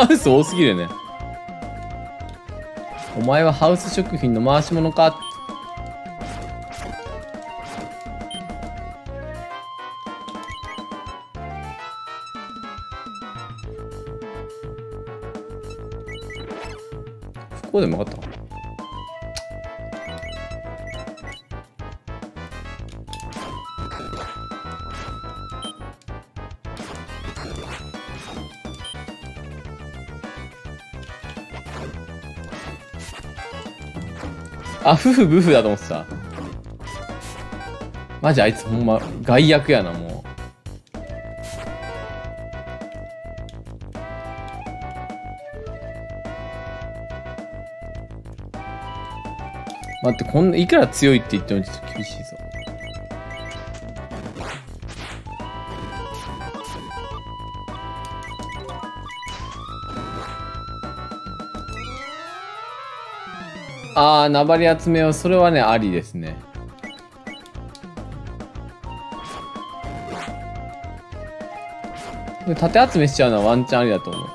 ハウス多すぎるね。お前はハウス食品の回し物かここでも分かった？あ、夫婦ブフだと思ってた。マジあいつほんま害悪やな、もう。待って、こんな、いくら強いって言ってもちょっと厳しいぞ。あー、名張り集めよう。それはね、ありですね。で縦集めしちゃうのはワンチャンありだと思う。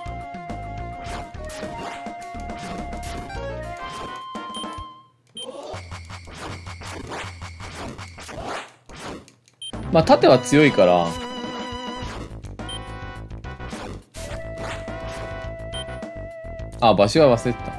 まあ、縦は強いから。あ、場所は忘れてた。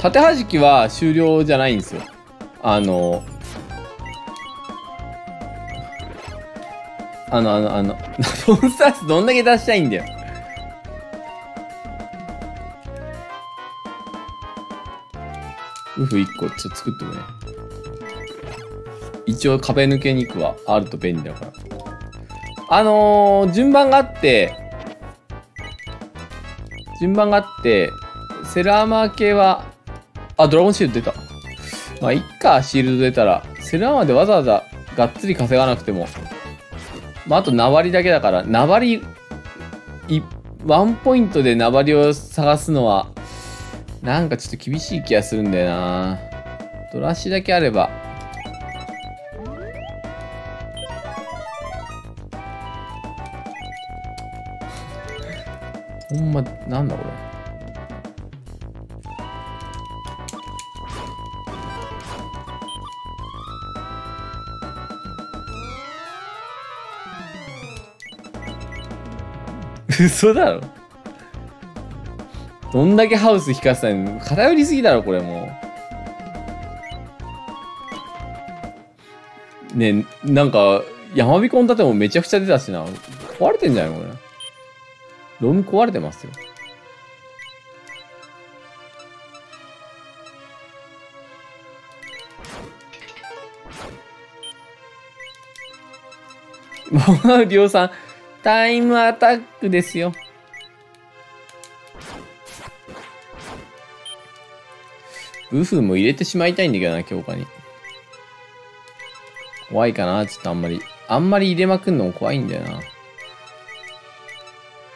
縦弾きは終了じゃないんですよ。あの、あの、あの、あの、ドンスタースどんだけ出したいんだよ。ウフ1個ちょっと作ってもね。一応壁抜け肉はあると便利だから。あのー、順番があって、順番があって、セルアーマー系は、あ、ドラゴンシールド出た。まあ、いっか、シールド出たら。セルアーマーでわざわざがっつり稼がなくても。まあ、あと、ナバリだけだから、ナバリ、い、ワンポイントでナバリを探すのは、なんかちょっと厳しい気がするんだよな。ドラシだけあれば。嘘だろ。どんだけハウス引かせたいの？偏りすぎだろこれも。うねえなんか山彦の建物めちゃくちゃ出たしな。壊れてんじゃないこれ。ロム壊れてますよ。もう、りょうさん、タイムアタックですよ。ブフも入れてしまいたいんだけどな、強化に。怖いかな、ちょっとあんまり。あんまり入れまくんのも怖いんだよな。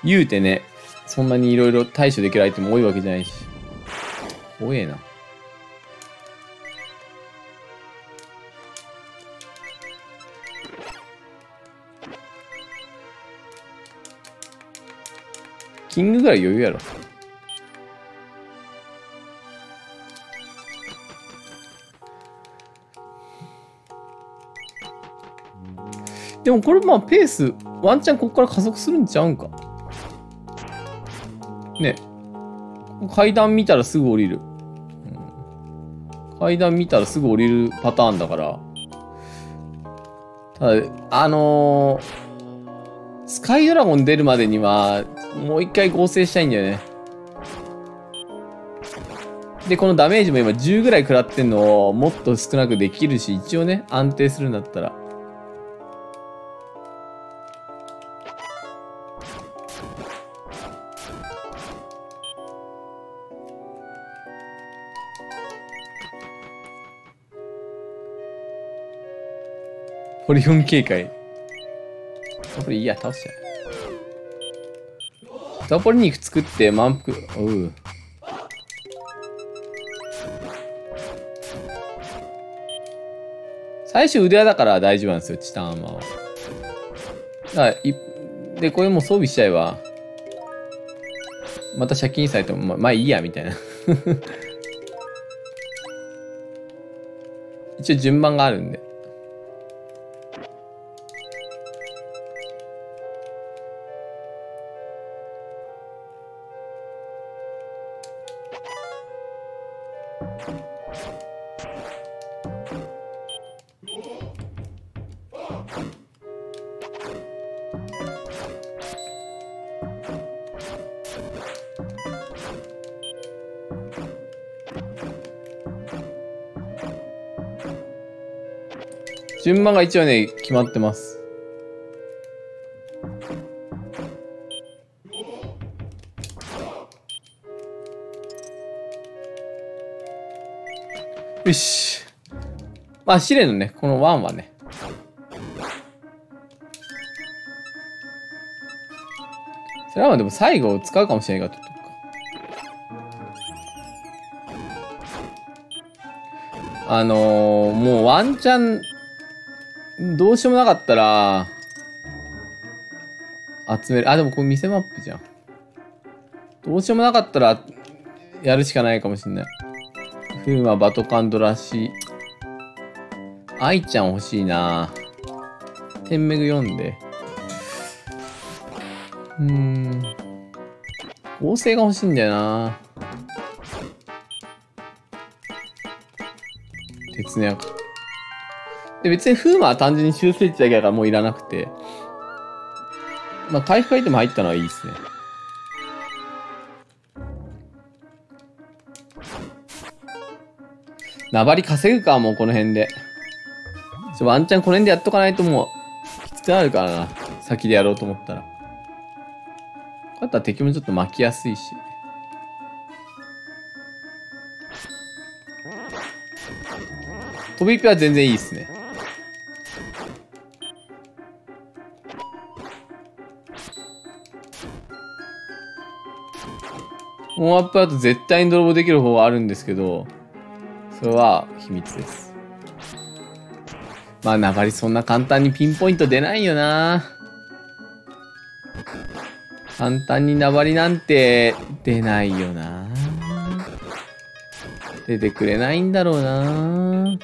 言うてね、そんなにいろいろ対処できるアイテム多いわけじゃないし。怖えな。キングぐらい余裕やろ。でもこれまあペース、ワンチャンここから加速するんちゃうんか。ね。階段見たらすぐ降りる。階段見たらすぐ降りるパターンだから。ただ、あのースカイドラゴン出るまでには、もう一回合成したいんだよね。で、このダメージも今10ぐらい食らってんのをもっと少なくできるし、一応ね、安定するんだったら。ポリゴン警戒。これいいや、倒しちゃう。ザポリ肉作って満腹、おう。最初腕輪だから大丈夫なんですよ、チタンアーマーは。だい、で、これもう装備しちゃえば、また借金されても、ま、まあいいや、みたいな。一応順番があるんで。順番が一応ね、決まってます。よし。まあ、試練のね、この1はね。それはまあでも最後使うかもしれないから、とっと。あのー、もうワンチャン、どうしようもなかったら、集める。あ、でもこれ店マップじゃん。どうしようもなかったら、やるしかないかもしんない。フーマ、バトカンドラシ。愛ちゃん欲しいな天メグ読んで。うーん。合成が欲しいんだよな鉄の矢か。で、別にフーマは単純に修正値だけだからもういらなくて。まあ、回復アイテム入ったのはいいですね。名張り稼ぐか、もうこの辺で。ワンチャンこの辺でやっとかないともう、きつくなるからな。先でやろうと思ったら。こうやったら敵もちょっと巻きやすいし。飛びピは全然いいっすね。ンアップだと絶対に泥棒できる方があるんですけど、それは秘密です。まあ、名張りそんな簡単にピンポイント出ないよな。簡単に名張りなんて出ないよな。出てくれないんだろうな。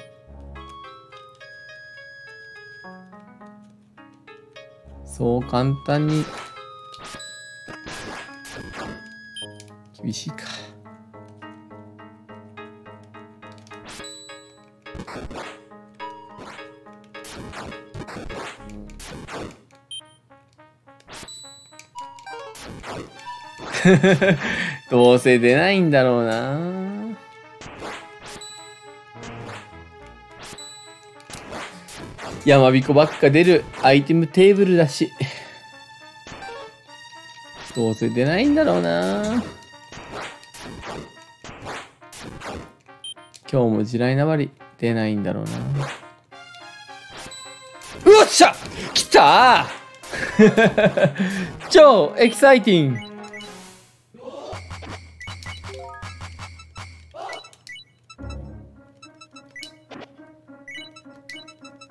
そう簡単に。厳しいか。どうせ出ないんだろうな。山彦ばっか出るアイテムテーブルだし。どうせ出ないんだろうな。今日も地雷なばり出ないんだろうな。うっしゃ来たー 超エキサイティング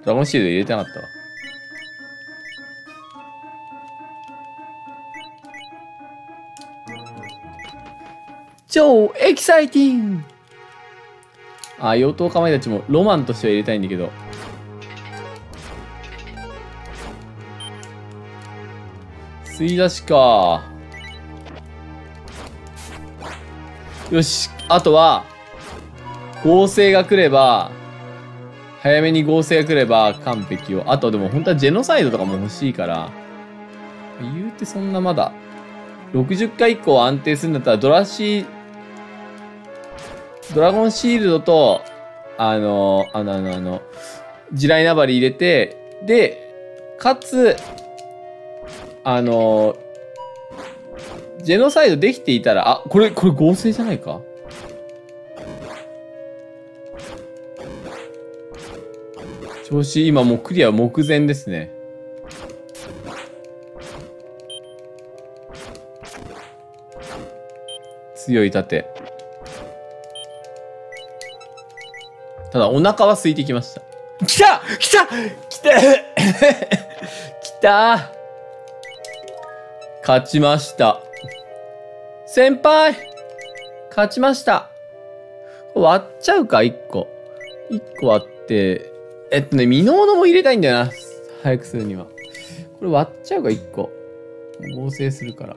ドラゴンシールド入れてなかったわ。超エキサイティングあ、妖刀かまいたちもロマンとしては入れたいんだけど。吸い出しか。よし、あとは、合成が来れば、早めに合成が来れば完璧を。あとでも本当はジェノサイドとかも欲しいから、言うてそんなまだ、60回以降安定するんだったらドラシー、ドラゴンシールドと、あの、あの、あの、あの、地雷ナバリ入れて、で、かつ、あの、ジェノサイドできていたら、あ、これ、これ合成じゃないか？調子、今もうクリア目前ですね。強い盾。ただ、お腹は空いてきました。来た来た来た来た勝ちました。先輩勝ちました。割っちゃうか、一個。一個割って、えっとね、ミノーノも入れたいんだよな。早くするには。これ割っちゃうか、一個。合成するから。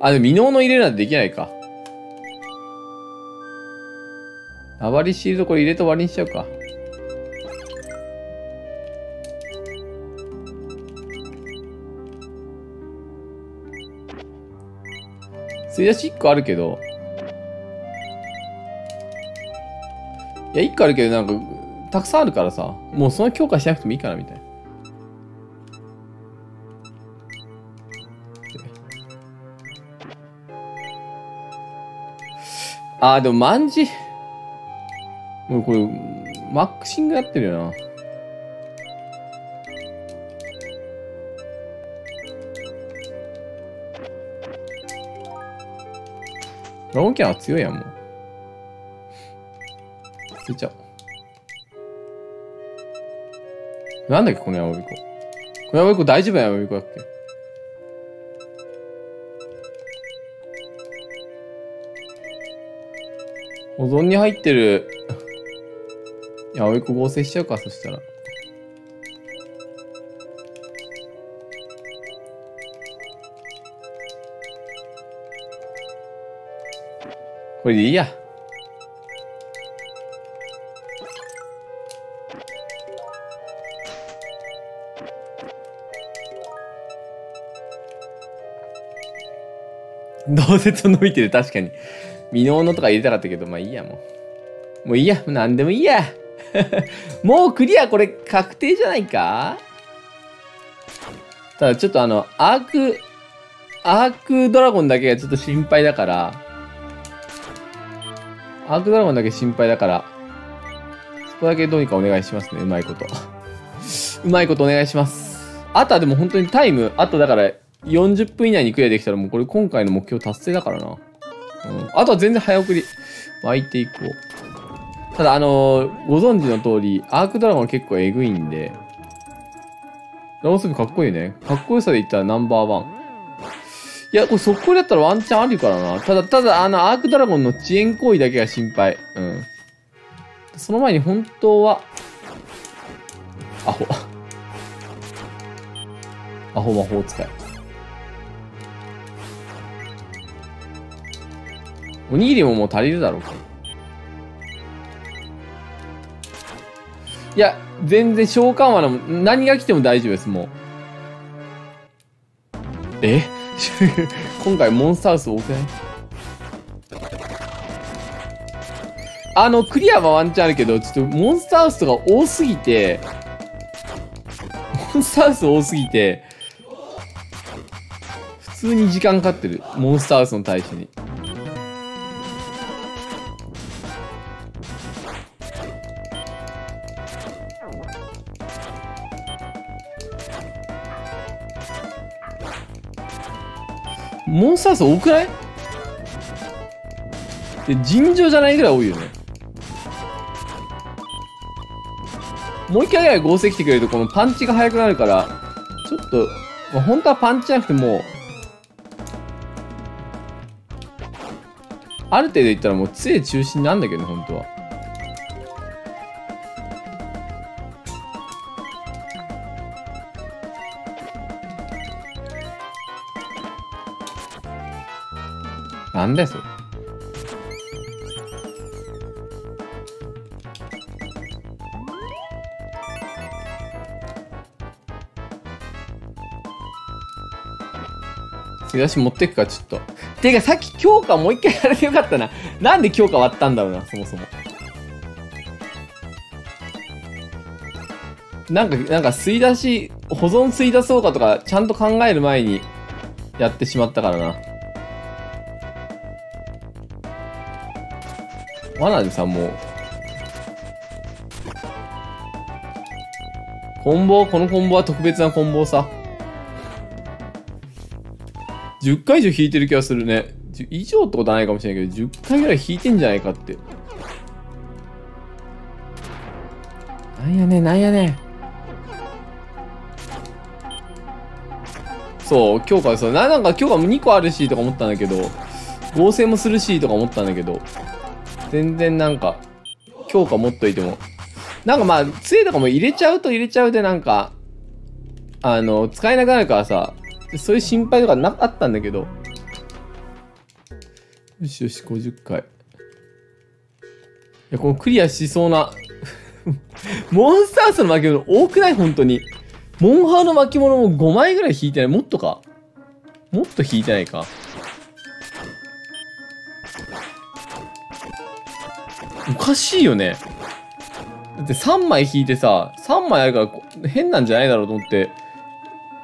あ、でもミノーノ入れるなんてできないか。あわりシールドこれ入れて終わりにしちゃうか。吸い出し1個あるけど、いや、1個あるけど、なんか、たくさんあるからさ、もうその強化しなくてもいいかな、みたいな。あー、でも、万字。もうこれ、マックシングやってるよな。ドラゴンキャラ強いやん、もう。捨てちゃう。なんだっけ、このヤマビコ。このヤマビコ大丈夫なヤマビコだっけ保存に入ってる。ヤマビコ合成しちゃうか、そしたら。これでいいや。同説伸びてる、確かに。ミノーノとか入れたかったけど、まあいいや、もう。もういいや、なんでもいいや。もうクリアこれ確定じゃないか？ただちょっとあの、アーク、アークドラゴンだけがちょっと心配だから、アークドラゴンだけ心配だから、そこだけどうにかお願いしますね。うまいこと。うまいことお願いします。あとはでも本当にタイム、あとだから40分以内にクリアできたらもうこれ今回の目標達成だからな。うん。あとは全然早送り。湧いていこう。ただあのー、ご存知の通り、アークドラゴン結構エグいんで、ラオスビかっこいいね。かっこよさで言ったらナンバーワン。いや、これ速攻だったらワンチャンあるからな。ただ、ただ、あの、アークドラゴンの遅延行為だけが心配。うん。その前に本当は、アホ。アホ魔法使い。おにぎりももう足りるだろうか。いや、全然召喚罠も何が来ても大丈夫です、もう。え？今回モンスターウス多くない？あの、クリアはワンチャンあるけど、ちょっとモンスターウスとか多すぎて、モンスターウス多すぎて、普通に時間かかってる。モンスターウスの対処に。モンスター数多くない？で、尋常じゃないぐらい多いよね。もう一回ぐらい合成来てくれると、このパンチが速くなるから、ちょっと、まあ、本当はパンチじゃなくてもう、ある程度いったらもう杖中心なんだけどね、本当は。なんだよ、それ。引き出し持ってくか、ちょっと。てか、さっき強化もう一回やれてよかったな。なんで強化割ったんだろうな、そもそも。なんか、なんか吸い出し、保存吸い出そうかとか、ちゃんと考える前にやってしまったからな。罠でさん、もう。コンボ、このコンボは特別なコンボさ。10回以上引いてる気がするね。以上ってことはないかもしれないけど、10回ぐらい引いてんじゃないかって。なんやね、なんやね。そう、強化そう。ななんか強化も2個あるしとか思ったんだけど、合成もするしとか思ったんだけど、全然なんか、強化持っといても。なんかまあ、杖とかも入れちゃうと入れちゃうでなんか、あの、使えなくなるからさ、そういう心配とかなかったんだけど。よしよし、50回。いや、このクリアしそうな。モンスターズの巻物多くない？本当に。モンハーの巻物も5枚ぐらい引いてない？もっとか？もっと引いてないか？おかしいよね。だって3枚引いてさ、3枚あるから変なんじゃないだろうと思って、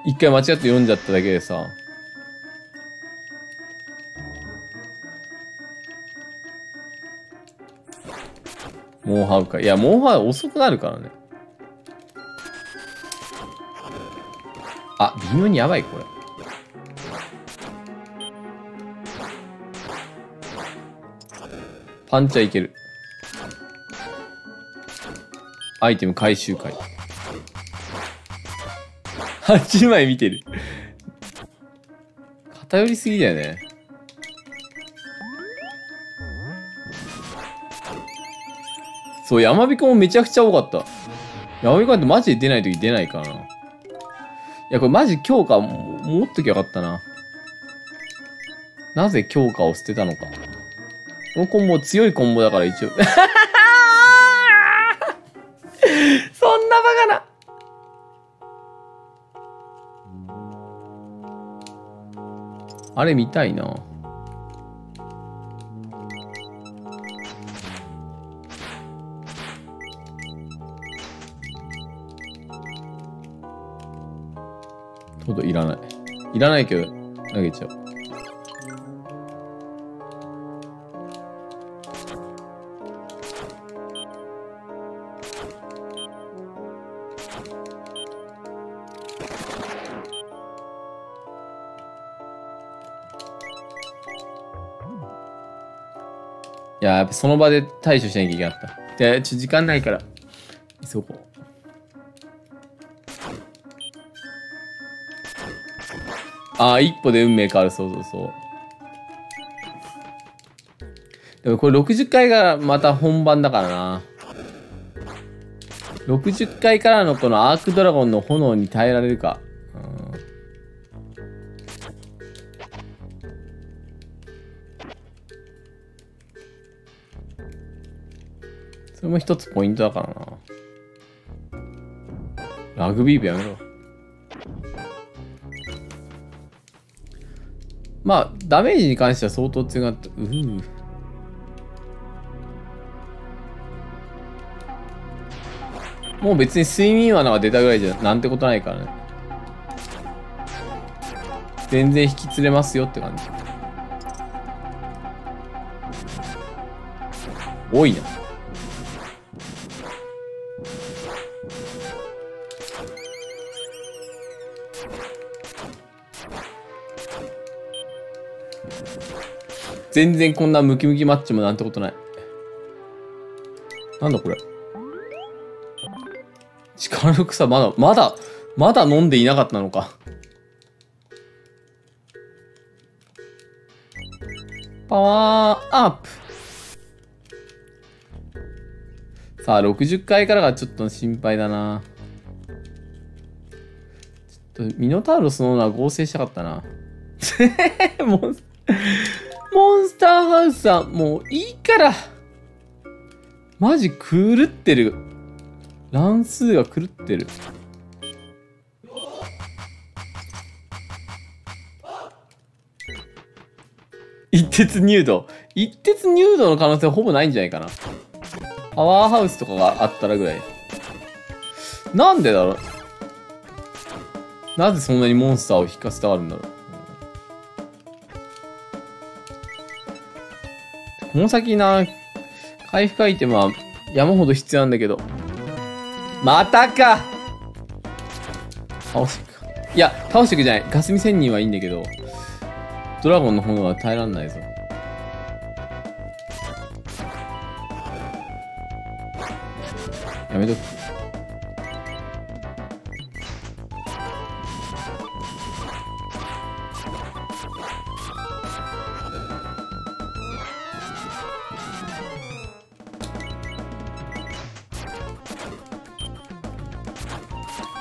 一回間違って読んじゃっただけでさ。モンハーか。いや、モンハー遅くなるからね。あ、微妙にやばい、これ。パンチはいける。アイテム回収会。8枚見てる。偏りすぎだよね。そう、山彦もめちゃくちゃ多かった。山彦ってマジで出ないとき出ないからな。いや、これマジ強化持っときゃよかったな。なぜ強化を捨てたのか。このコンボ強いコンボだから一応。そんなバカな。あれ見たいな。トドいらない。いらないけど、投げちゃう。や、っぱその場で対処しなきゃいけなかった。で、ちょ、時間ないから、急ごう。ああ、一歩で運命変わる、そうそうそう。でもこれ60回がまた本番だからな。60回からのこのアークドラゴンの炎に耐えられるか。一つポイントだからな。ラグビー部やめろ。まあ、ダメージに関しては相当強かった。うーもう別に睡眠罠が出たぐらいじゃなんてことないからね。全然引き連れますよって感じ。多いな。全然こんなムキムキマッチもなんてことない。なんだこれ。力の草まだ、まだ、まだ飲んでいなかったのか。パワーアップさあ、60回からがちょっと心配だな。ちょっと、ミノタウロスのオーナー合成したかったな。モンスモンスターハウスさん、もういいから。マジ狂ってる。乱数が狂ってる。一徹入道。一徹入道の可能性はほぼないんじゃないかな。パワーハウスとかがあったらぐらい。なんでだろうなぜそんなにモンスターを引かせたがるんだろうこの先な、回復アイテムは山ほど必要なんだけど。またか倒していくか。いや、倒していくじゃない。ガスミ仙人はいいんだけど、ドラゴンの炎は耐えらんないぞ。やめとく。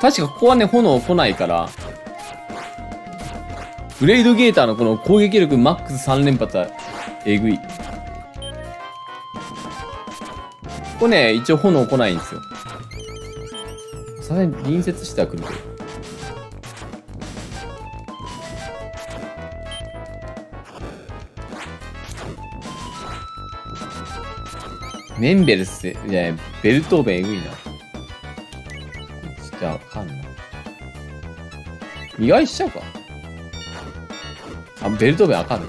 確かここはね、炎来ないから、ブレイドゲーターのこの攻撃力マックス3連発は、えぐい。ここね、一応炎来ないんですよ。さすがに隣接しては来るけど。メンベルス、いや、ベルトーベンえぐいな。意外しちゃうか。あ、ベルトーベンあかんの。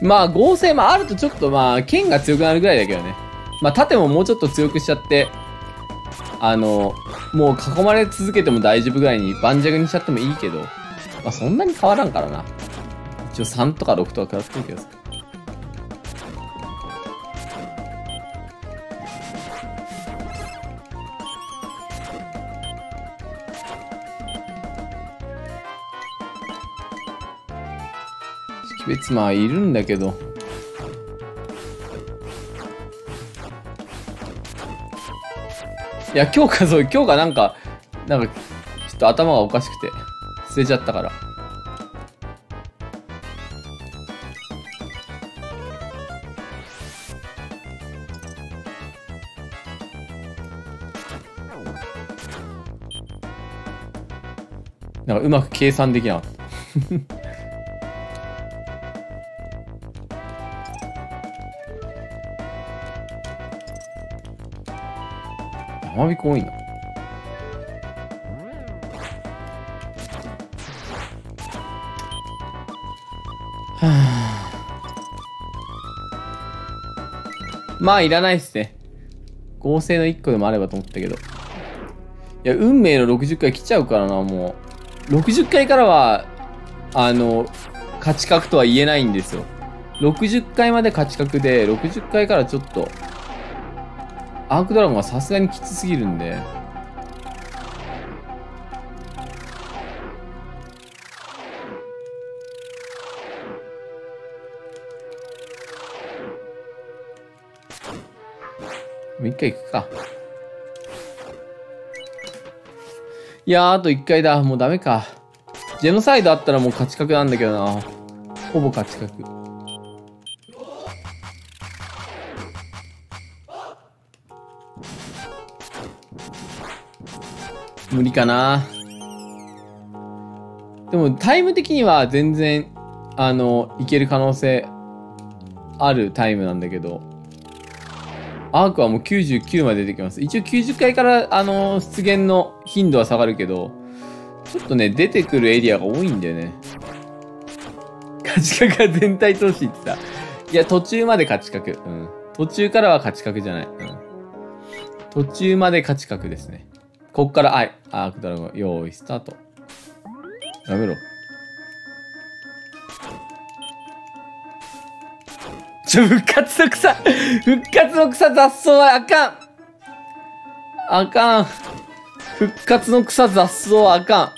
まあ合成もあるとちょっとまあ剣が強くなるぐらいだけどね。まあ盾ももうちょっと強くしちゃって、あの、もう囲まれ続けても大丈夫ぐらいに盤石にしちゃってもいいけど、まあそんなに変わらんからな。一応3とか6とか食らってるけどさ。識別マンいるんだけど。いや、今日かそう、今日がなんか、なんか、ちょっと頭がおかしくて、捨てちゃったから。なんかうまく計算できなかった。山彦多いな。はあ、まあ、いらないっすね。合成の1個でもあればと思ったけど。いや、運命の60回来ちゃうからな、もう。60回からは、あの、勝ち確とは言えないんですよ。60回まで勝ち確で、60回からちょっと、アークドラゴンはさすがにきつすぎるんで。もう一回行くか。いや、あと一回だ。もうダメか。ジェノサイドあったらもう勝ち確なんだけどな。ほぼ勝ち確。無理かな。でもタイム的には全然、あの、いける可能性あるタイムなんだけど、アークはもう99まで出てきます。一応90回から、あの、出現の頻度は下がるけど、ちょっとね、出てくるエリアが多いんだよね。勝ち確は全体投資ってさ。いや、途中まで勝ち確。うん。途中からは勝ち確じゃない。うん。途中まで勝ち確ですね。こっから、はい。アークドラゴン、用意スタート。やめろ。ちょ、復活の草復活の草雑草はあかんあかん復活の草雑草はあか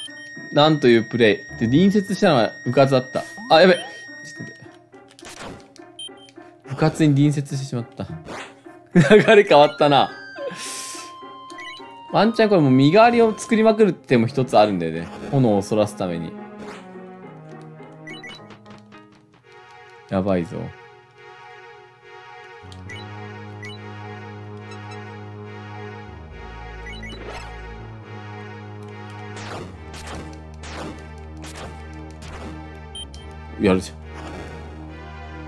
んなんというプレイ。で、隣接したのはうかつだった。あ、やべちょっと待って。部活に隣接してしまった。流れ変わったな。ワンチャンこれもう身代わりを作りまくるっても一つあるんだよね。炎をそらすために。やばいぞ。やるじゃ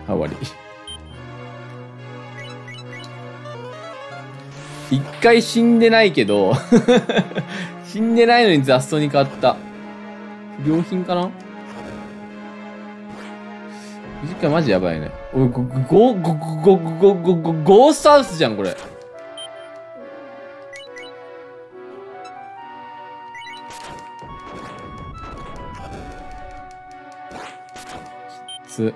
ん。あ、終わり。一回死んでないけど、死んでないのに雑草に変わった。不良品かな？一回マジやばいね。おい、ご、ご、ご、ご、ご、ご、ご、ご、ゴーストハウスじゃん、これ。きつ。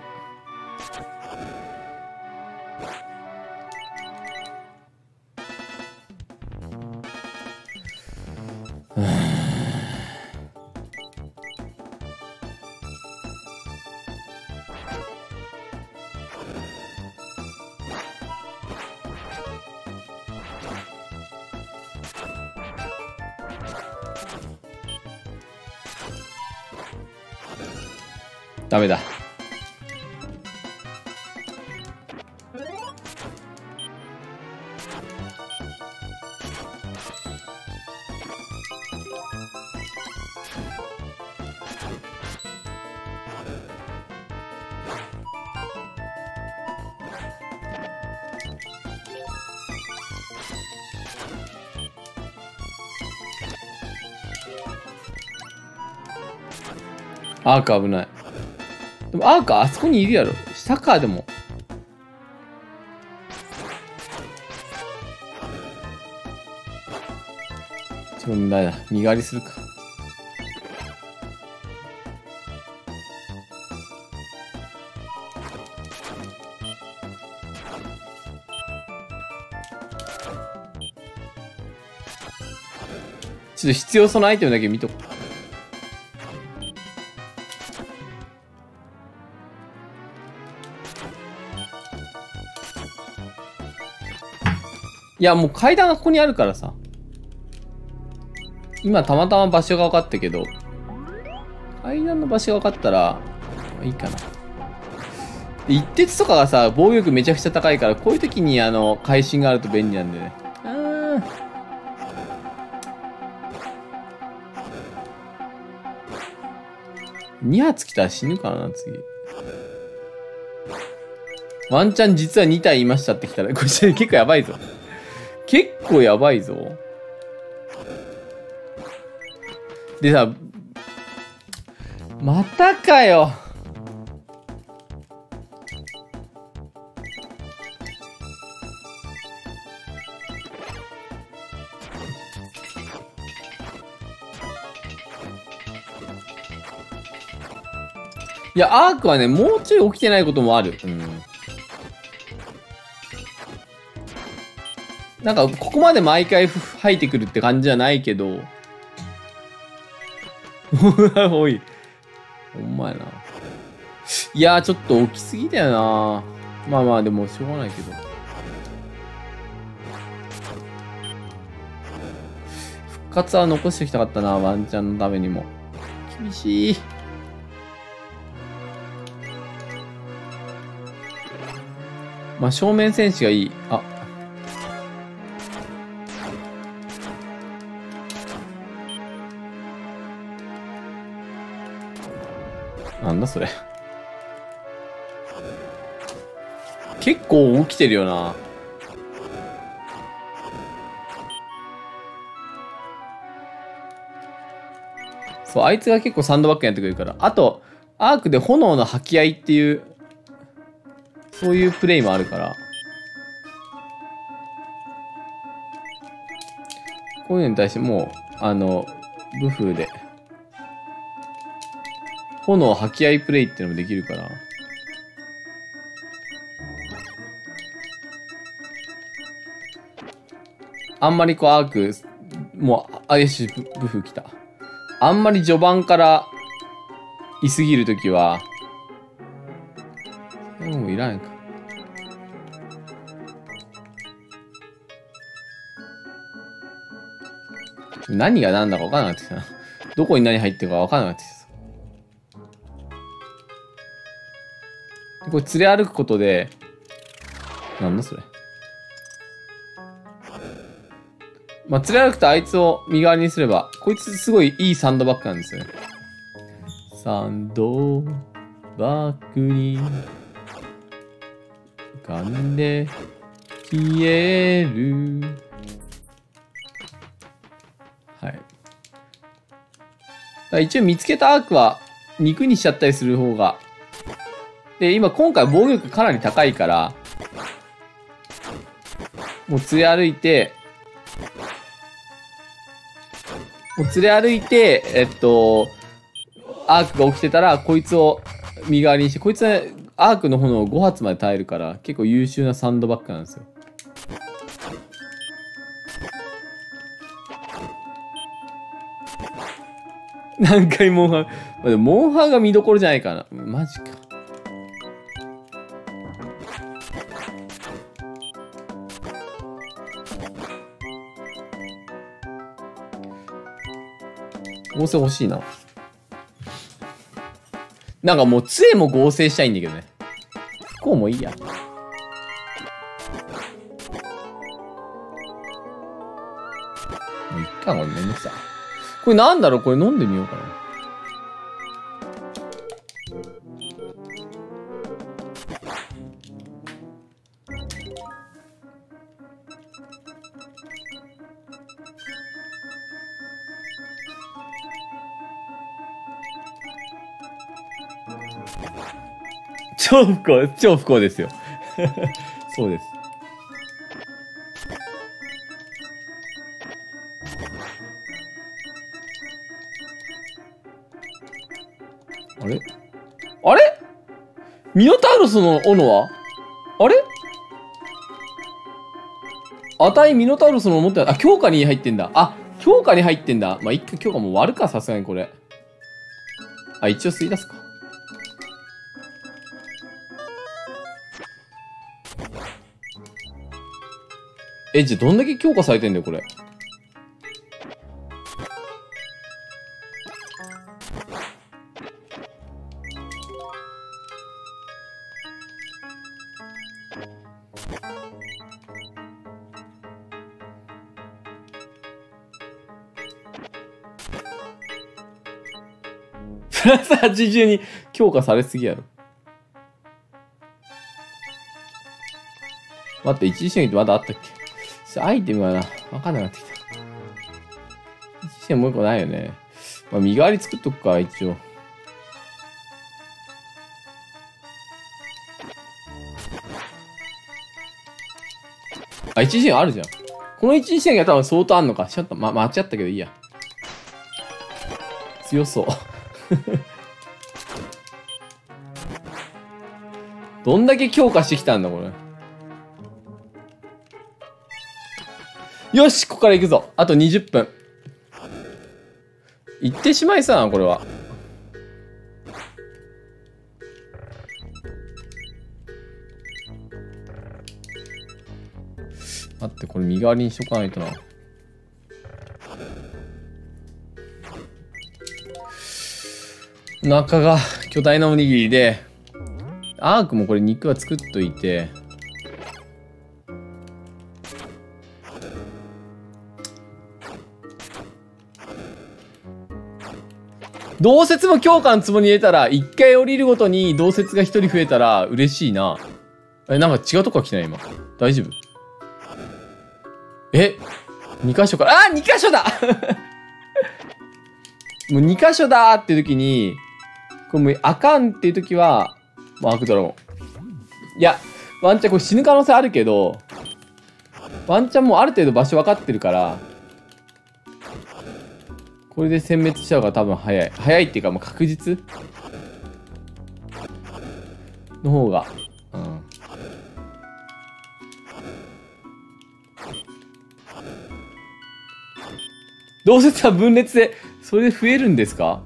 アーク危ない。でもアークあそこにいるやろ。下か、でも。ちょっと問題だ。身代わりするか。ちょっと必要そうなアイテムだけ見とこう。いや、もう階段がここにあるからさ。今たまたま場所が分かったけど、階段の場所が分かったら、まあいいかな。で一徹とかがさ、防御力めちゃくちゃ高いから、こういう時にあの、会心があると便利なんだよね。あー2発来たら死ぬかな、次。ワンチャン実は2体いましたって来たら、これ結構やばいぞ。構やばいぞ。でさ、またかよ。いや、アークはね、もうちょい起きてないこともある。うん。なんか、ここまで毎回吐いてくるって感じじゃないけど。おい。ほんまやな。いや、ちょっと起きすぎだよな。まあまあ、でも、しょうがないけど。復活は残しておきたかったな、ワンちゃんのためにも。厳しい。まあ、正面戦士がいい。あ、なんだそれ。結構起きてるよな。そう、あいつが結構サンドバッグやってくれるから。あと、アークで炎の吐き合いっていう、そういうプレイもあるから。こういうのに対してもう、あの、武風で。炎吐き合いプレイってのもできるから。あんまりこうアーク、もう怪しいブフ来た。あんまり序盤からいすぎるときは、もういらんか。何が何だか分からなくてさ、どこに何入ってるか分からなくてさ。これ連れ歩くことで、なんだそれ。まあ、連れ歩くとあいつを身代わりにすれば、こいつすごいいいサンドバッグなんですよね。サンドバッグに浮かんで消える。はい。だ一応見つけたアークは肉にしちゃったりする方が。で、今今回防御力かなり高いから、もう連れ歩いて、もう連れ歩いて、えっと、アークが起きてたら、こいつを身代わりにして、こいつはアークの炎を5発まで耐えるから、結構優秀なサンドバッグなんですよ。何回モンハン、まあでもモンハンが見どころじゃないかな。マジか。合成欲しいな。なんかもう杖も合成したいんだけどね。こうもいいや。もういっか、これめんどくさ。これなんだろう？これ飲んでみようかな。超不幸、超不幸ですよ。そうです。あれ？あれ？ミノタウロスの斧は？あれ？値ミノタウロスの斧持ってあ、強化に入ってんだ。あ、強化に入ってんだ。まあ、一回強化もう割るか、さすがにこれ。あ、一応吸い出すか。え、じゃどんだけ強化されてんだよ、これ。プラス80に強化されすぎやろ。待って、一時主義ってまだあったっけ？アイテムはな、わかんなくなってきた。一時もう一個ないよね。まあ、身代わり作っとくか、一応。あ、一時あるじゃん。この一時線が多分相当あんのか。ちょっと、ま、間違ったけどいいや。強そう。どんだけ強化してきたんだ、これ。よし、ここから行くぞ。あと20分。行ってしまいそうだな、これは。待って、これ身代わりにしとかないとな。中が巨大なおにぎりで、アークもこれ肉は作っといて、同説も強化の壺に入れたら、一回降りるごとに同説が一人増えたら嬉しいな。え、なんか違うとこ来ない？今。大丈夫？え？二箇所から、あ二箇所だ もう二箇所だっていう時に、これもうあかんっていう時は、マークドラゴン。いや、ワンチャンこれ死ぬ可能性あるけど、ワンチャンもうある程度場所分かってるから、これで殲滅した方が多分早い。早いっていうかもう確実？の方が。うん。どうせさ分裂でそれで増えるんですか？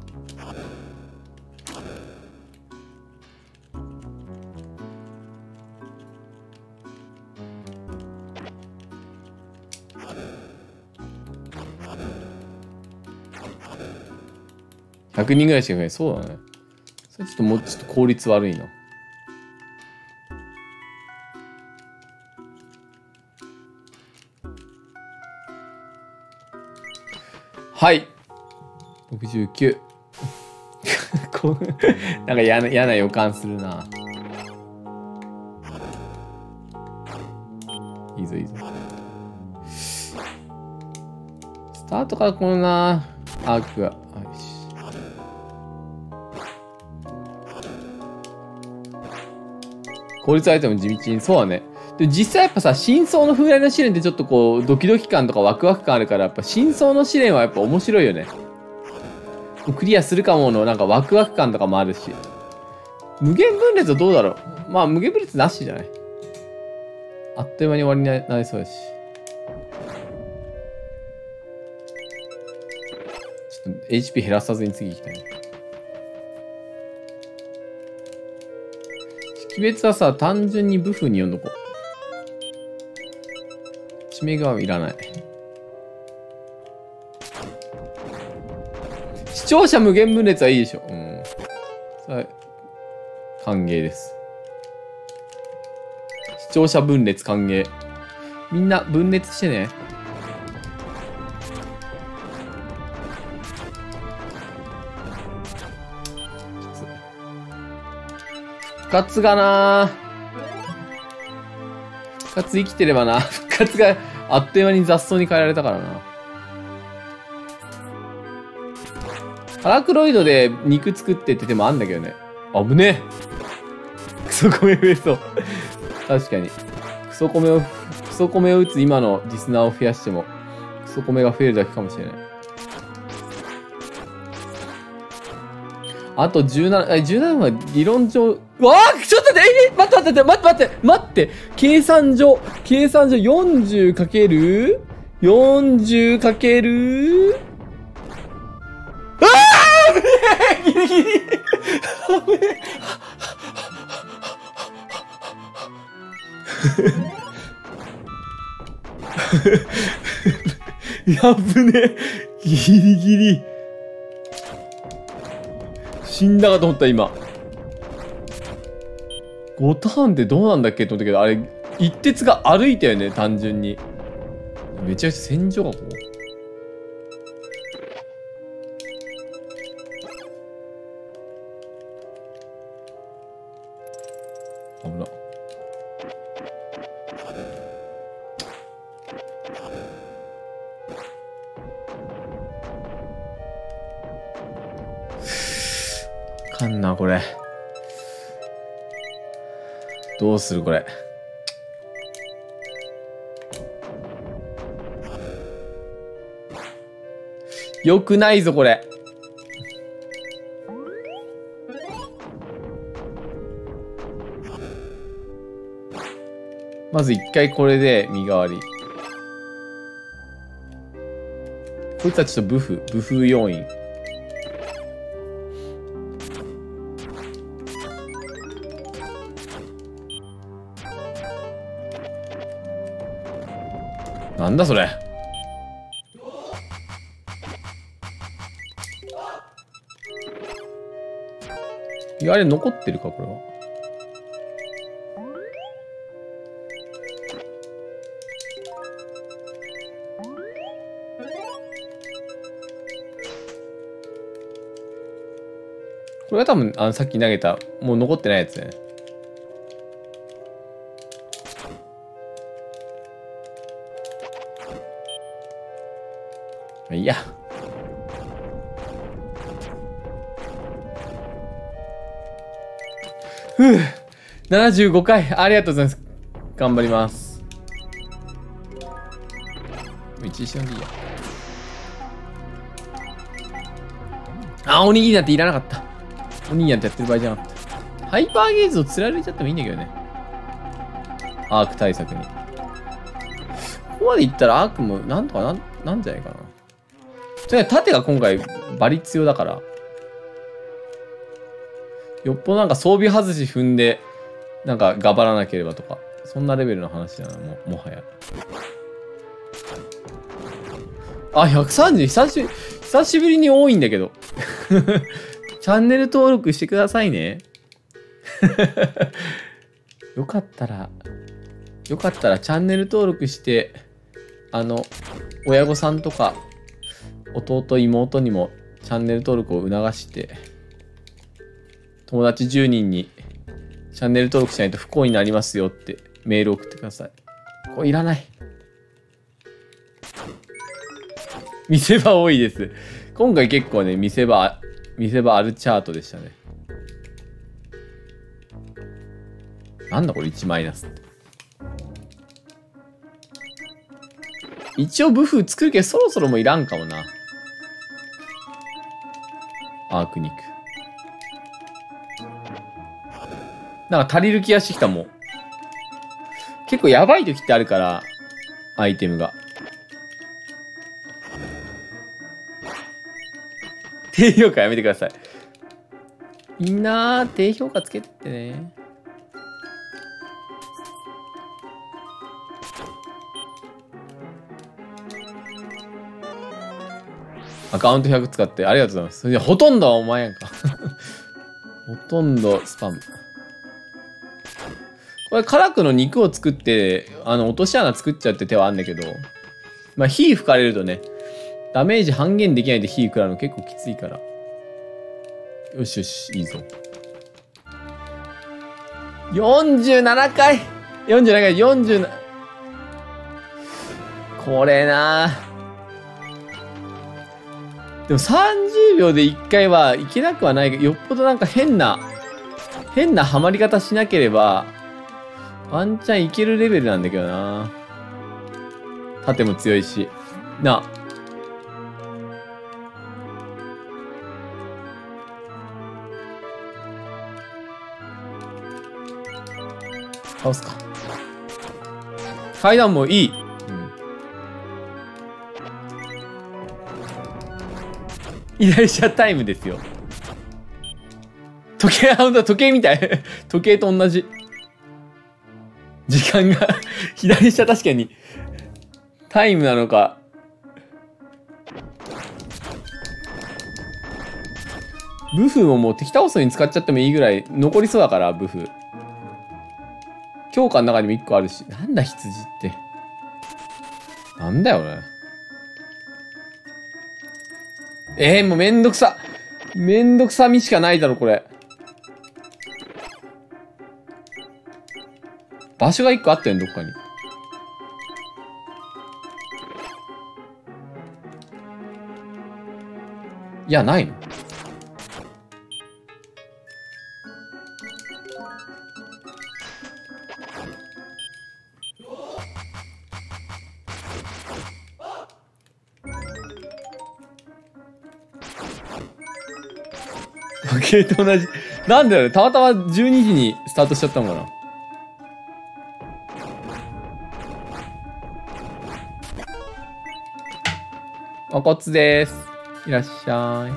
100人ぐらいしか増えない。そうだね。それちょっともうちょっと効率悪いな。はい。69。こうなんか嫌な嫌な予感するな。いいぞいいぞ。スタートからこのな、アークが。効率アイテム地道に、そうだね。で実際やっぱさ、真相の風来の試練ってちょっとこう、ドキドキ感とかワクワク感あるから、やっぱ真相の試練はやっぱ面白いよね。クリアするかものなんかワクワク感とかもあるし。無限分裂はどうだろう？まあ無限分裂なしじゃない？あっという間に終わりになりそうだし。ちょっと HP 減らさずに次行きたいね。識別はさ、単純に部フに読んどこう。地名がいらない。視聴者無限分裂はいいでしょ。うん。それ歓迎です。視聴者分裂歓迎。みんな分裂してね。活がな復活生きてればな。復活があっという間に雑草に変えられたからな。パラクロイドで肉作ってって手もあんだけどね。危ね。クソ米増えそう。確かに。クソ米を、クソ米を打つ今のリスナーを増やしても、クソ米が増えるだけかもしれない。あと17、え、17は理論上、わあちょっと待って、え、え待って待って待って待って待って計算上、計算上40かける ?40 かける。ああギリギリ。やぶねギリギリ。死んだかと思った今。5ターンってどうなんだっけと思ったけどあれ一徹が歩いたよね単純に。めちゃくちゃ戦場かと思った。どうするこれ？よくないぞこれ。まず一回これで身代わり。こいつはちょっとブフブフ要員。なんだそれ。いやあれ残ってるかこれは。これは多分あのさっき投げたもう残ってないやつね。いいや。ふう。75回。ありがとうございます。頑張ります。一時しのでいいや。あおにぎりなんていらなかった。おにぎりなんてやってる場合じゃなかったハイパーゲーズをつられちゃってもいいんだけどね。アーク対策に。ここまでいったらアークもなんとかなんなんじゃないかなとにかく盾が今回バリ強だから。よっぽどなんか装備外し踏んで、なんか頑張らなければとか、そんなレベルの話だな、ももはや。あ、130、久し、久しぶりに多いんだけど。チャンネル登録してくださいね。よかったら、よかったらチャンネル登録して、あの、親御さんとか、弟、妹にもチャンネル登録を促して、友達10人にチャンネル登録しないと不幸になりますよってメール送ってください。これいらない。見せ場多いです。今回結構ね、見せ場、見せ場あるチャートでしたね。なんだこれ1マイナスって。一応ブフ作るけどそろそろもいらんかもな。アーク肉。なんか足りる気がしてきたもん。結構やばい時ってあるから、アイテムが。低評価やめてください。みんな、低評価つけてね。アカウント100使ってありがとうございます。いや、ほとんどはお前やんか。ほとんどスパム。これ、辛くの肉を作って、あの、落とし穴作っちゃって手はあんだけど、まあ、火吹かれるとね、ダメージ半減できないで火食らうの結構きついから。よしよし、いいぞ。47回 !47 回、47。これなでも30秒で1回はいけなくはないけど、よっぽどなんか変な、変なハマり方しなければ、ワンチャンいけるレベルなんだけどな盾も強いし。なあ。倒すか。階段もいい。左下タイムですよ。時計、あ、ほんと時計みたい。時計と同じ。時間が 左下確かに、タイムなのか。ブフももう敵倒すのに使っちゃってもいいぐらい残りそうだから、ブフ。強化の中にも1個あるし。なんだ羊って。なんだよね。えー、もうめんどくさ。めんどくさみしかないだろ、これ。場所が一個あったよね、どっかに。いや、ないの時計と同じ。なんだよね。たまたま12時にスタートしちゃったのかな。おこつです。いらっしゃい。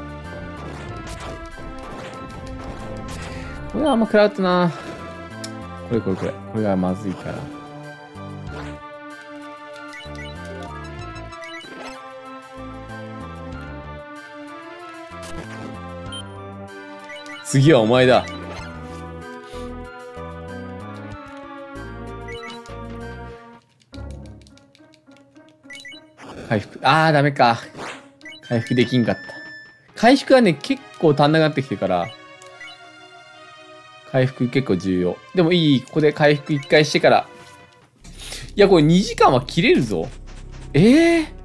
これはあんま食らうとな。これこれこれ。これがまずいから。次はお前だ。回復。あー、ダメか。回復できんかった。回復はね、結構足んなくなってきてから、回復結構重要。でもいい、ここで回復一回してから。いや、これ2時間は切れるぞ。ええー？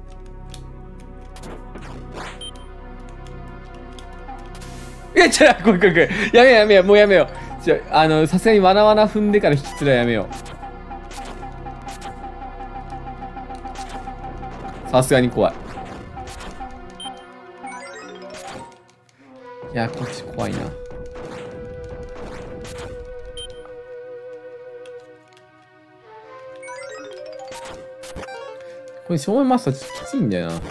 いや、ちょ、これこれ。やめよやめよ、もうやめよう。ちょ、あの、さすがにわなわな踏んでから引きつらやめよう。さすがに怖い。いや、こっち怖いな。これ、正面マスターきついんだよな。こ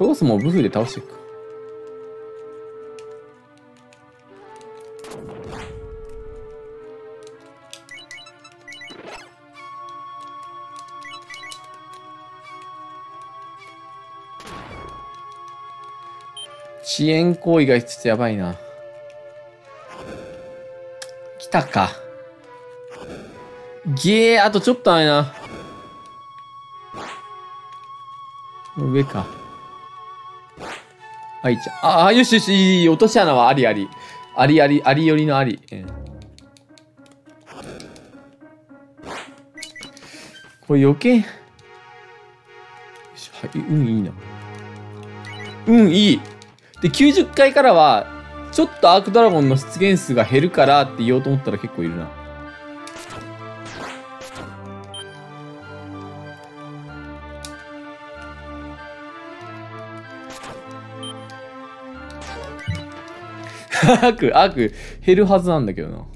れこそもうブフで倒していく遅延行為がちょっとやばいな。来たか。ゲー、あとちょっとあれな。上か。はい、じゃあ、あ、よしよし、いい、落とし穴はありあり。ありあり、ありよりのあり。うんこれ余計。はい、うん、いいな。うん、いい。で、90回からは、ちょっとアークドラゴンの出現数が減るからって言おうと思ったら結構いるな。アーク、アーク減るはずなんだけどな。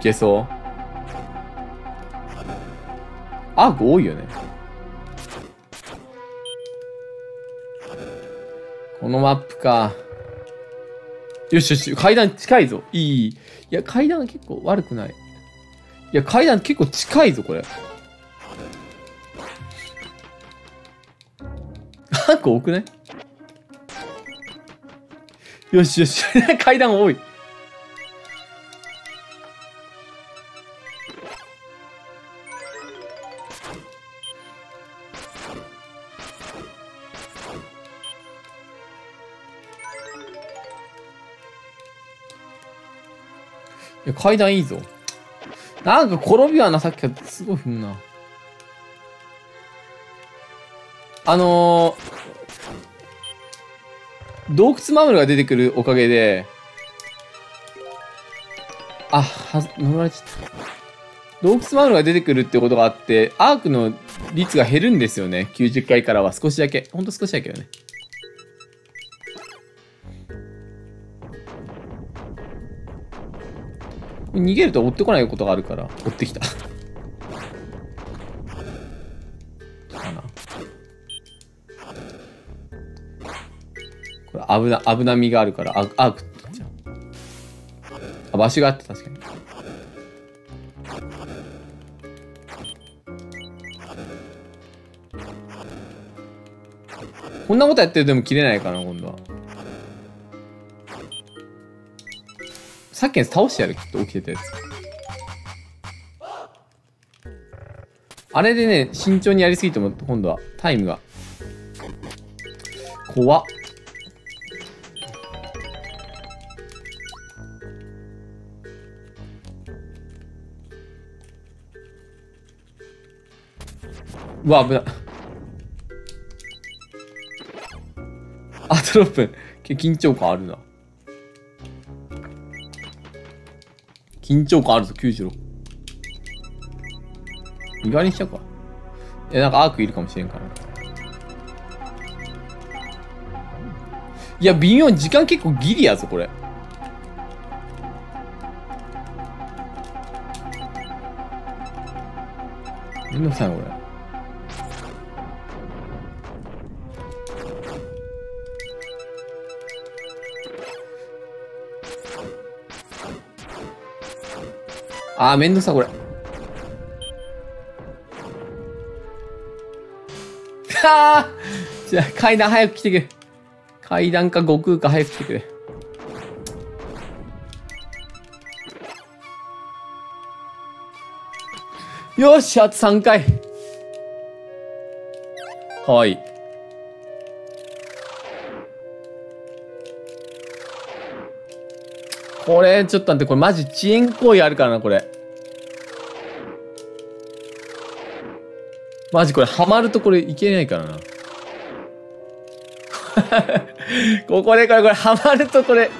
いけそうアーク多いよね。このマップか。よしよし、階段近いぞ。いい。いや、階段結構悪くない。いや、階段結構近いぞ、これ。アーク多くない？よしよし、階段多い。階段いいぞ。なんか転びはな、さっきからすごい踏むな。あのー、洞窟マムルが出てくるおかげで、あ、は、乗らちゃった。洞窟マムルが出てくるってことがあって、アークの率が減るんですよね。90回からは少しだけ。ほんと少しだけどね。逃げると追ってこないことがあるから、追ってきた。かな。これ危な、危なみがあるから、あ、アークって言っちゃう。あ、場所があって確かに。こんなことやってるでも切れないかな、今度は。さっきの倒してやる、きっと起きてたやつ。あれでね、慎重にやりすぎても、今度はタイムが。怖っ。うわ、危ない。あと6分。緊張感あるな。緊張感あるぞ、96。意外にしちゃうか。え、なんかアークいるかもしれんから。いや、微妙、時間結構ギリやぞ、これ。めんどくさい、これ。あー、めんどくさ、これ。はあじゃあ、階段早く来てくれ。階段か悟空か早く来てくれ。よし、あと3回。かわいこれ、ちょっと待って、これマジ遅延行為あるからな、これ。マジこれ、ハマるとこれいけないからな。ここでこれ、これ、ハマるとこれ。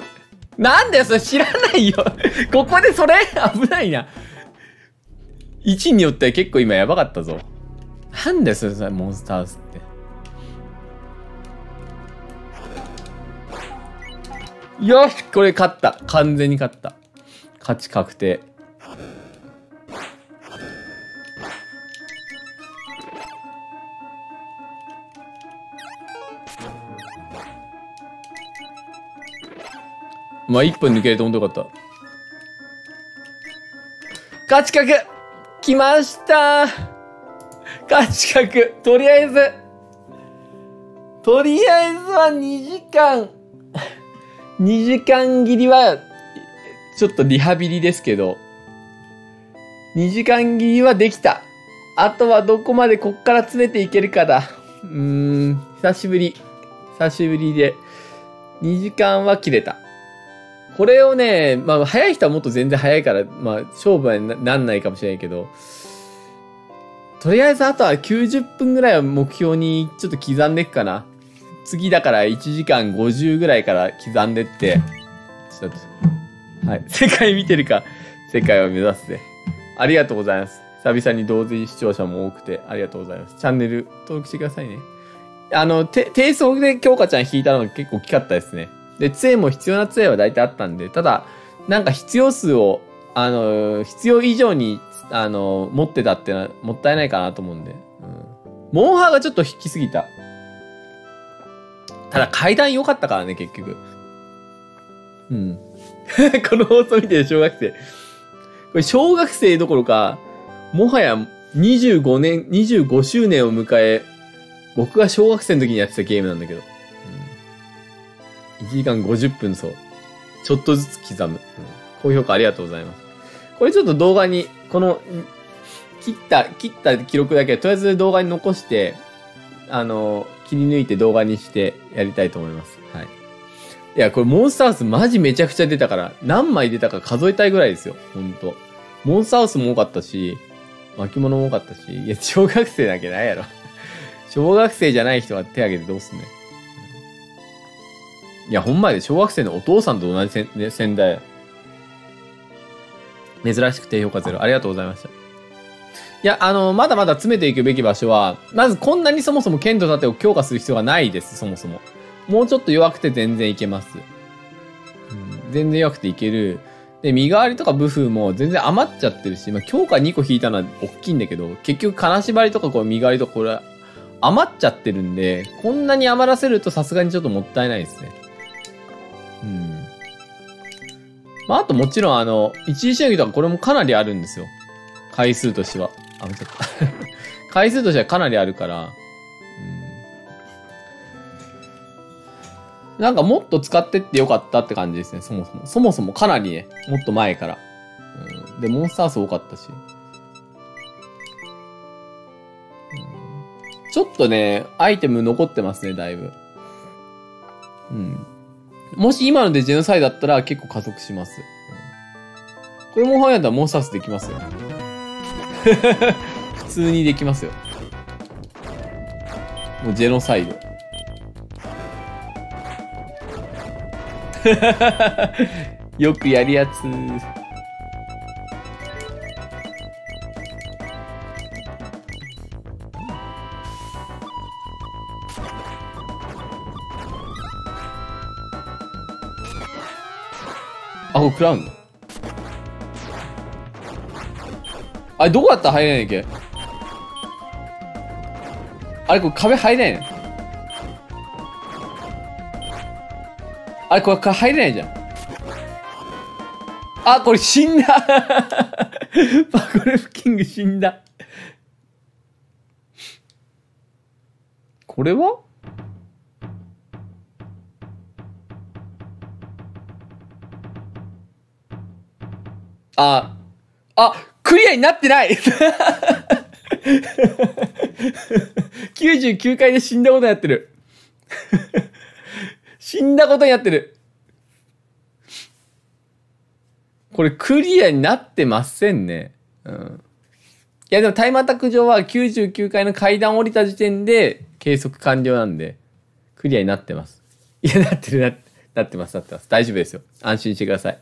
なんだよ、それ知らないよ。ここでそれ危ないな。位置によっては結構今やばかったぞ。なんだよ、それ、モンスターズって。よしこれ勝った。完全に勝った。勝ち確定。まあ、一本抜けると本当よかった。勝ち確来ました。勝ち確とりあえず、とりあえずは2時間、2時間切りは、ちょっとリハビリですけど、2時間切りはできた。あとはどこまでこっから詰めていけるかだ。うーん、久しぶり。久しぶりで、2時間は切れた。これをね、まあ、早い人はもっと全然早いから、まあ、勝負はなんないかもしれないけど、とりあえずあとは90分ぐらいを目標にちょっと刻んでいくかな。次だから1時間50ぐらいから刻んでって、ちょっと、はい。世界見てるか、世界を目指すで。ありがとうございます。久々に同時視聴者も多くて、ありがとうございます。チャンネル登録してくださいね。あの、て低速で京香ちゃん引いたのが結構大きかったですね。で、杖も必要な杖は大体あったんで、ただ、なんか必要数を、あの、必要以上に、あの、持ってたってのはもったいないかなと思うんで。うん。モンハーがちょっと引きすぎた。ただ階段良かったからね、結局。うん。この放送見てる小学生。これ小学生どころか、もはや25年、25周年を迎え、僕が小学生の時にやってたゲームなんだけど。うん、1時間50分そう。ちょっとずつ刻む。うん、高評価ありがとうございます。これちょっと動画に、この、切った、切った記録だけとりあえず動画に残して、あの、切り抜いて動画にしてやりたいと思います。はい。いや、これモンスターハウスマジめちゃくちゃ出たから、何枚出たか数えたいぐらいですよ。ほんと。モンスターハウスも多かったし、巻物も多かったし、いや、小学生だけないやろ。小学生じゃない人が手挙げてどうすんねん。いや、ほんまで小学生のお父さんと同じせん、ね、世代。珍しく低評価ゼロ。ありがとうございました。いや、あの、まだまだ詰めていくべき場所は、まずこんなにそもそも剣と盾を強化する必要がないです、そもそも。もうちょっと弱くて全然いけます。うん、全然弱くていける。で、身代わりとか武風も全然余っちゃってるし、まあ、強化2個引いたのは大きいんだけど、結局金縛りとかこう身代わりとかこれ余っちゃってるんで、こんなに余らせるとさすがにちょっともったいないですね。うん。まあ、あともちろんあの、一時しのぎとかこれもかなりあるんですよ。回数としては。あ、間違った。回数としてはかなりあるから、うん。なんかもっと使ってってよかったって感じですね、そもそも。そもそもかなりね、もっと前から。うん、で、モンスター数多かったし。ちょっとね、アイテム残ってますね、だいぶ。うん。もし今のでジェノサイだったら結構加速します。うん、これもファンやったらモンスタースできますよ。普通にできますよ。もうジェノサイド。よくやるやつ。あ、これ食らうの？あれ、どこやった？ら入れないんけ？あれ、これ壁入れないあれ、これ壁入れないじゃん。あ、これ死んだ。パコレフキング死んだ。これは？あ、あ、クリアになってない !99 回で死んだことになってる。死んだことになってる。これクリアになってませんね。うん。いやでもタイムアタック上は99回の階段降りた時点で計測完了なんで、クリアになってます。いや、なってるな、なってます、なってます。大丈夫ですよ。安心してください。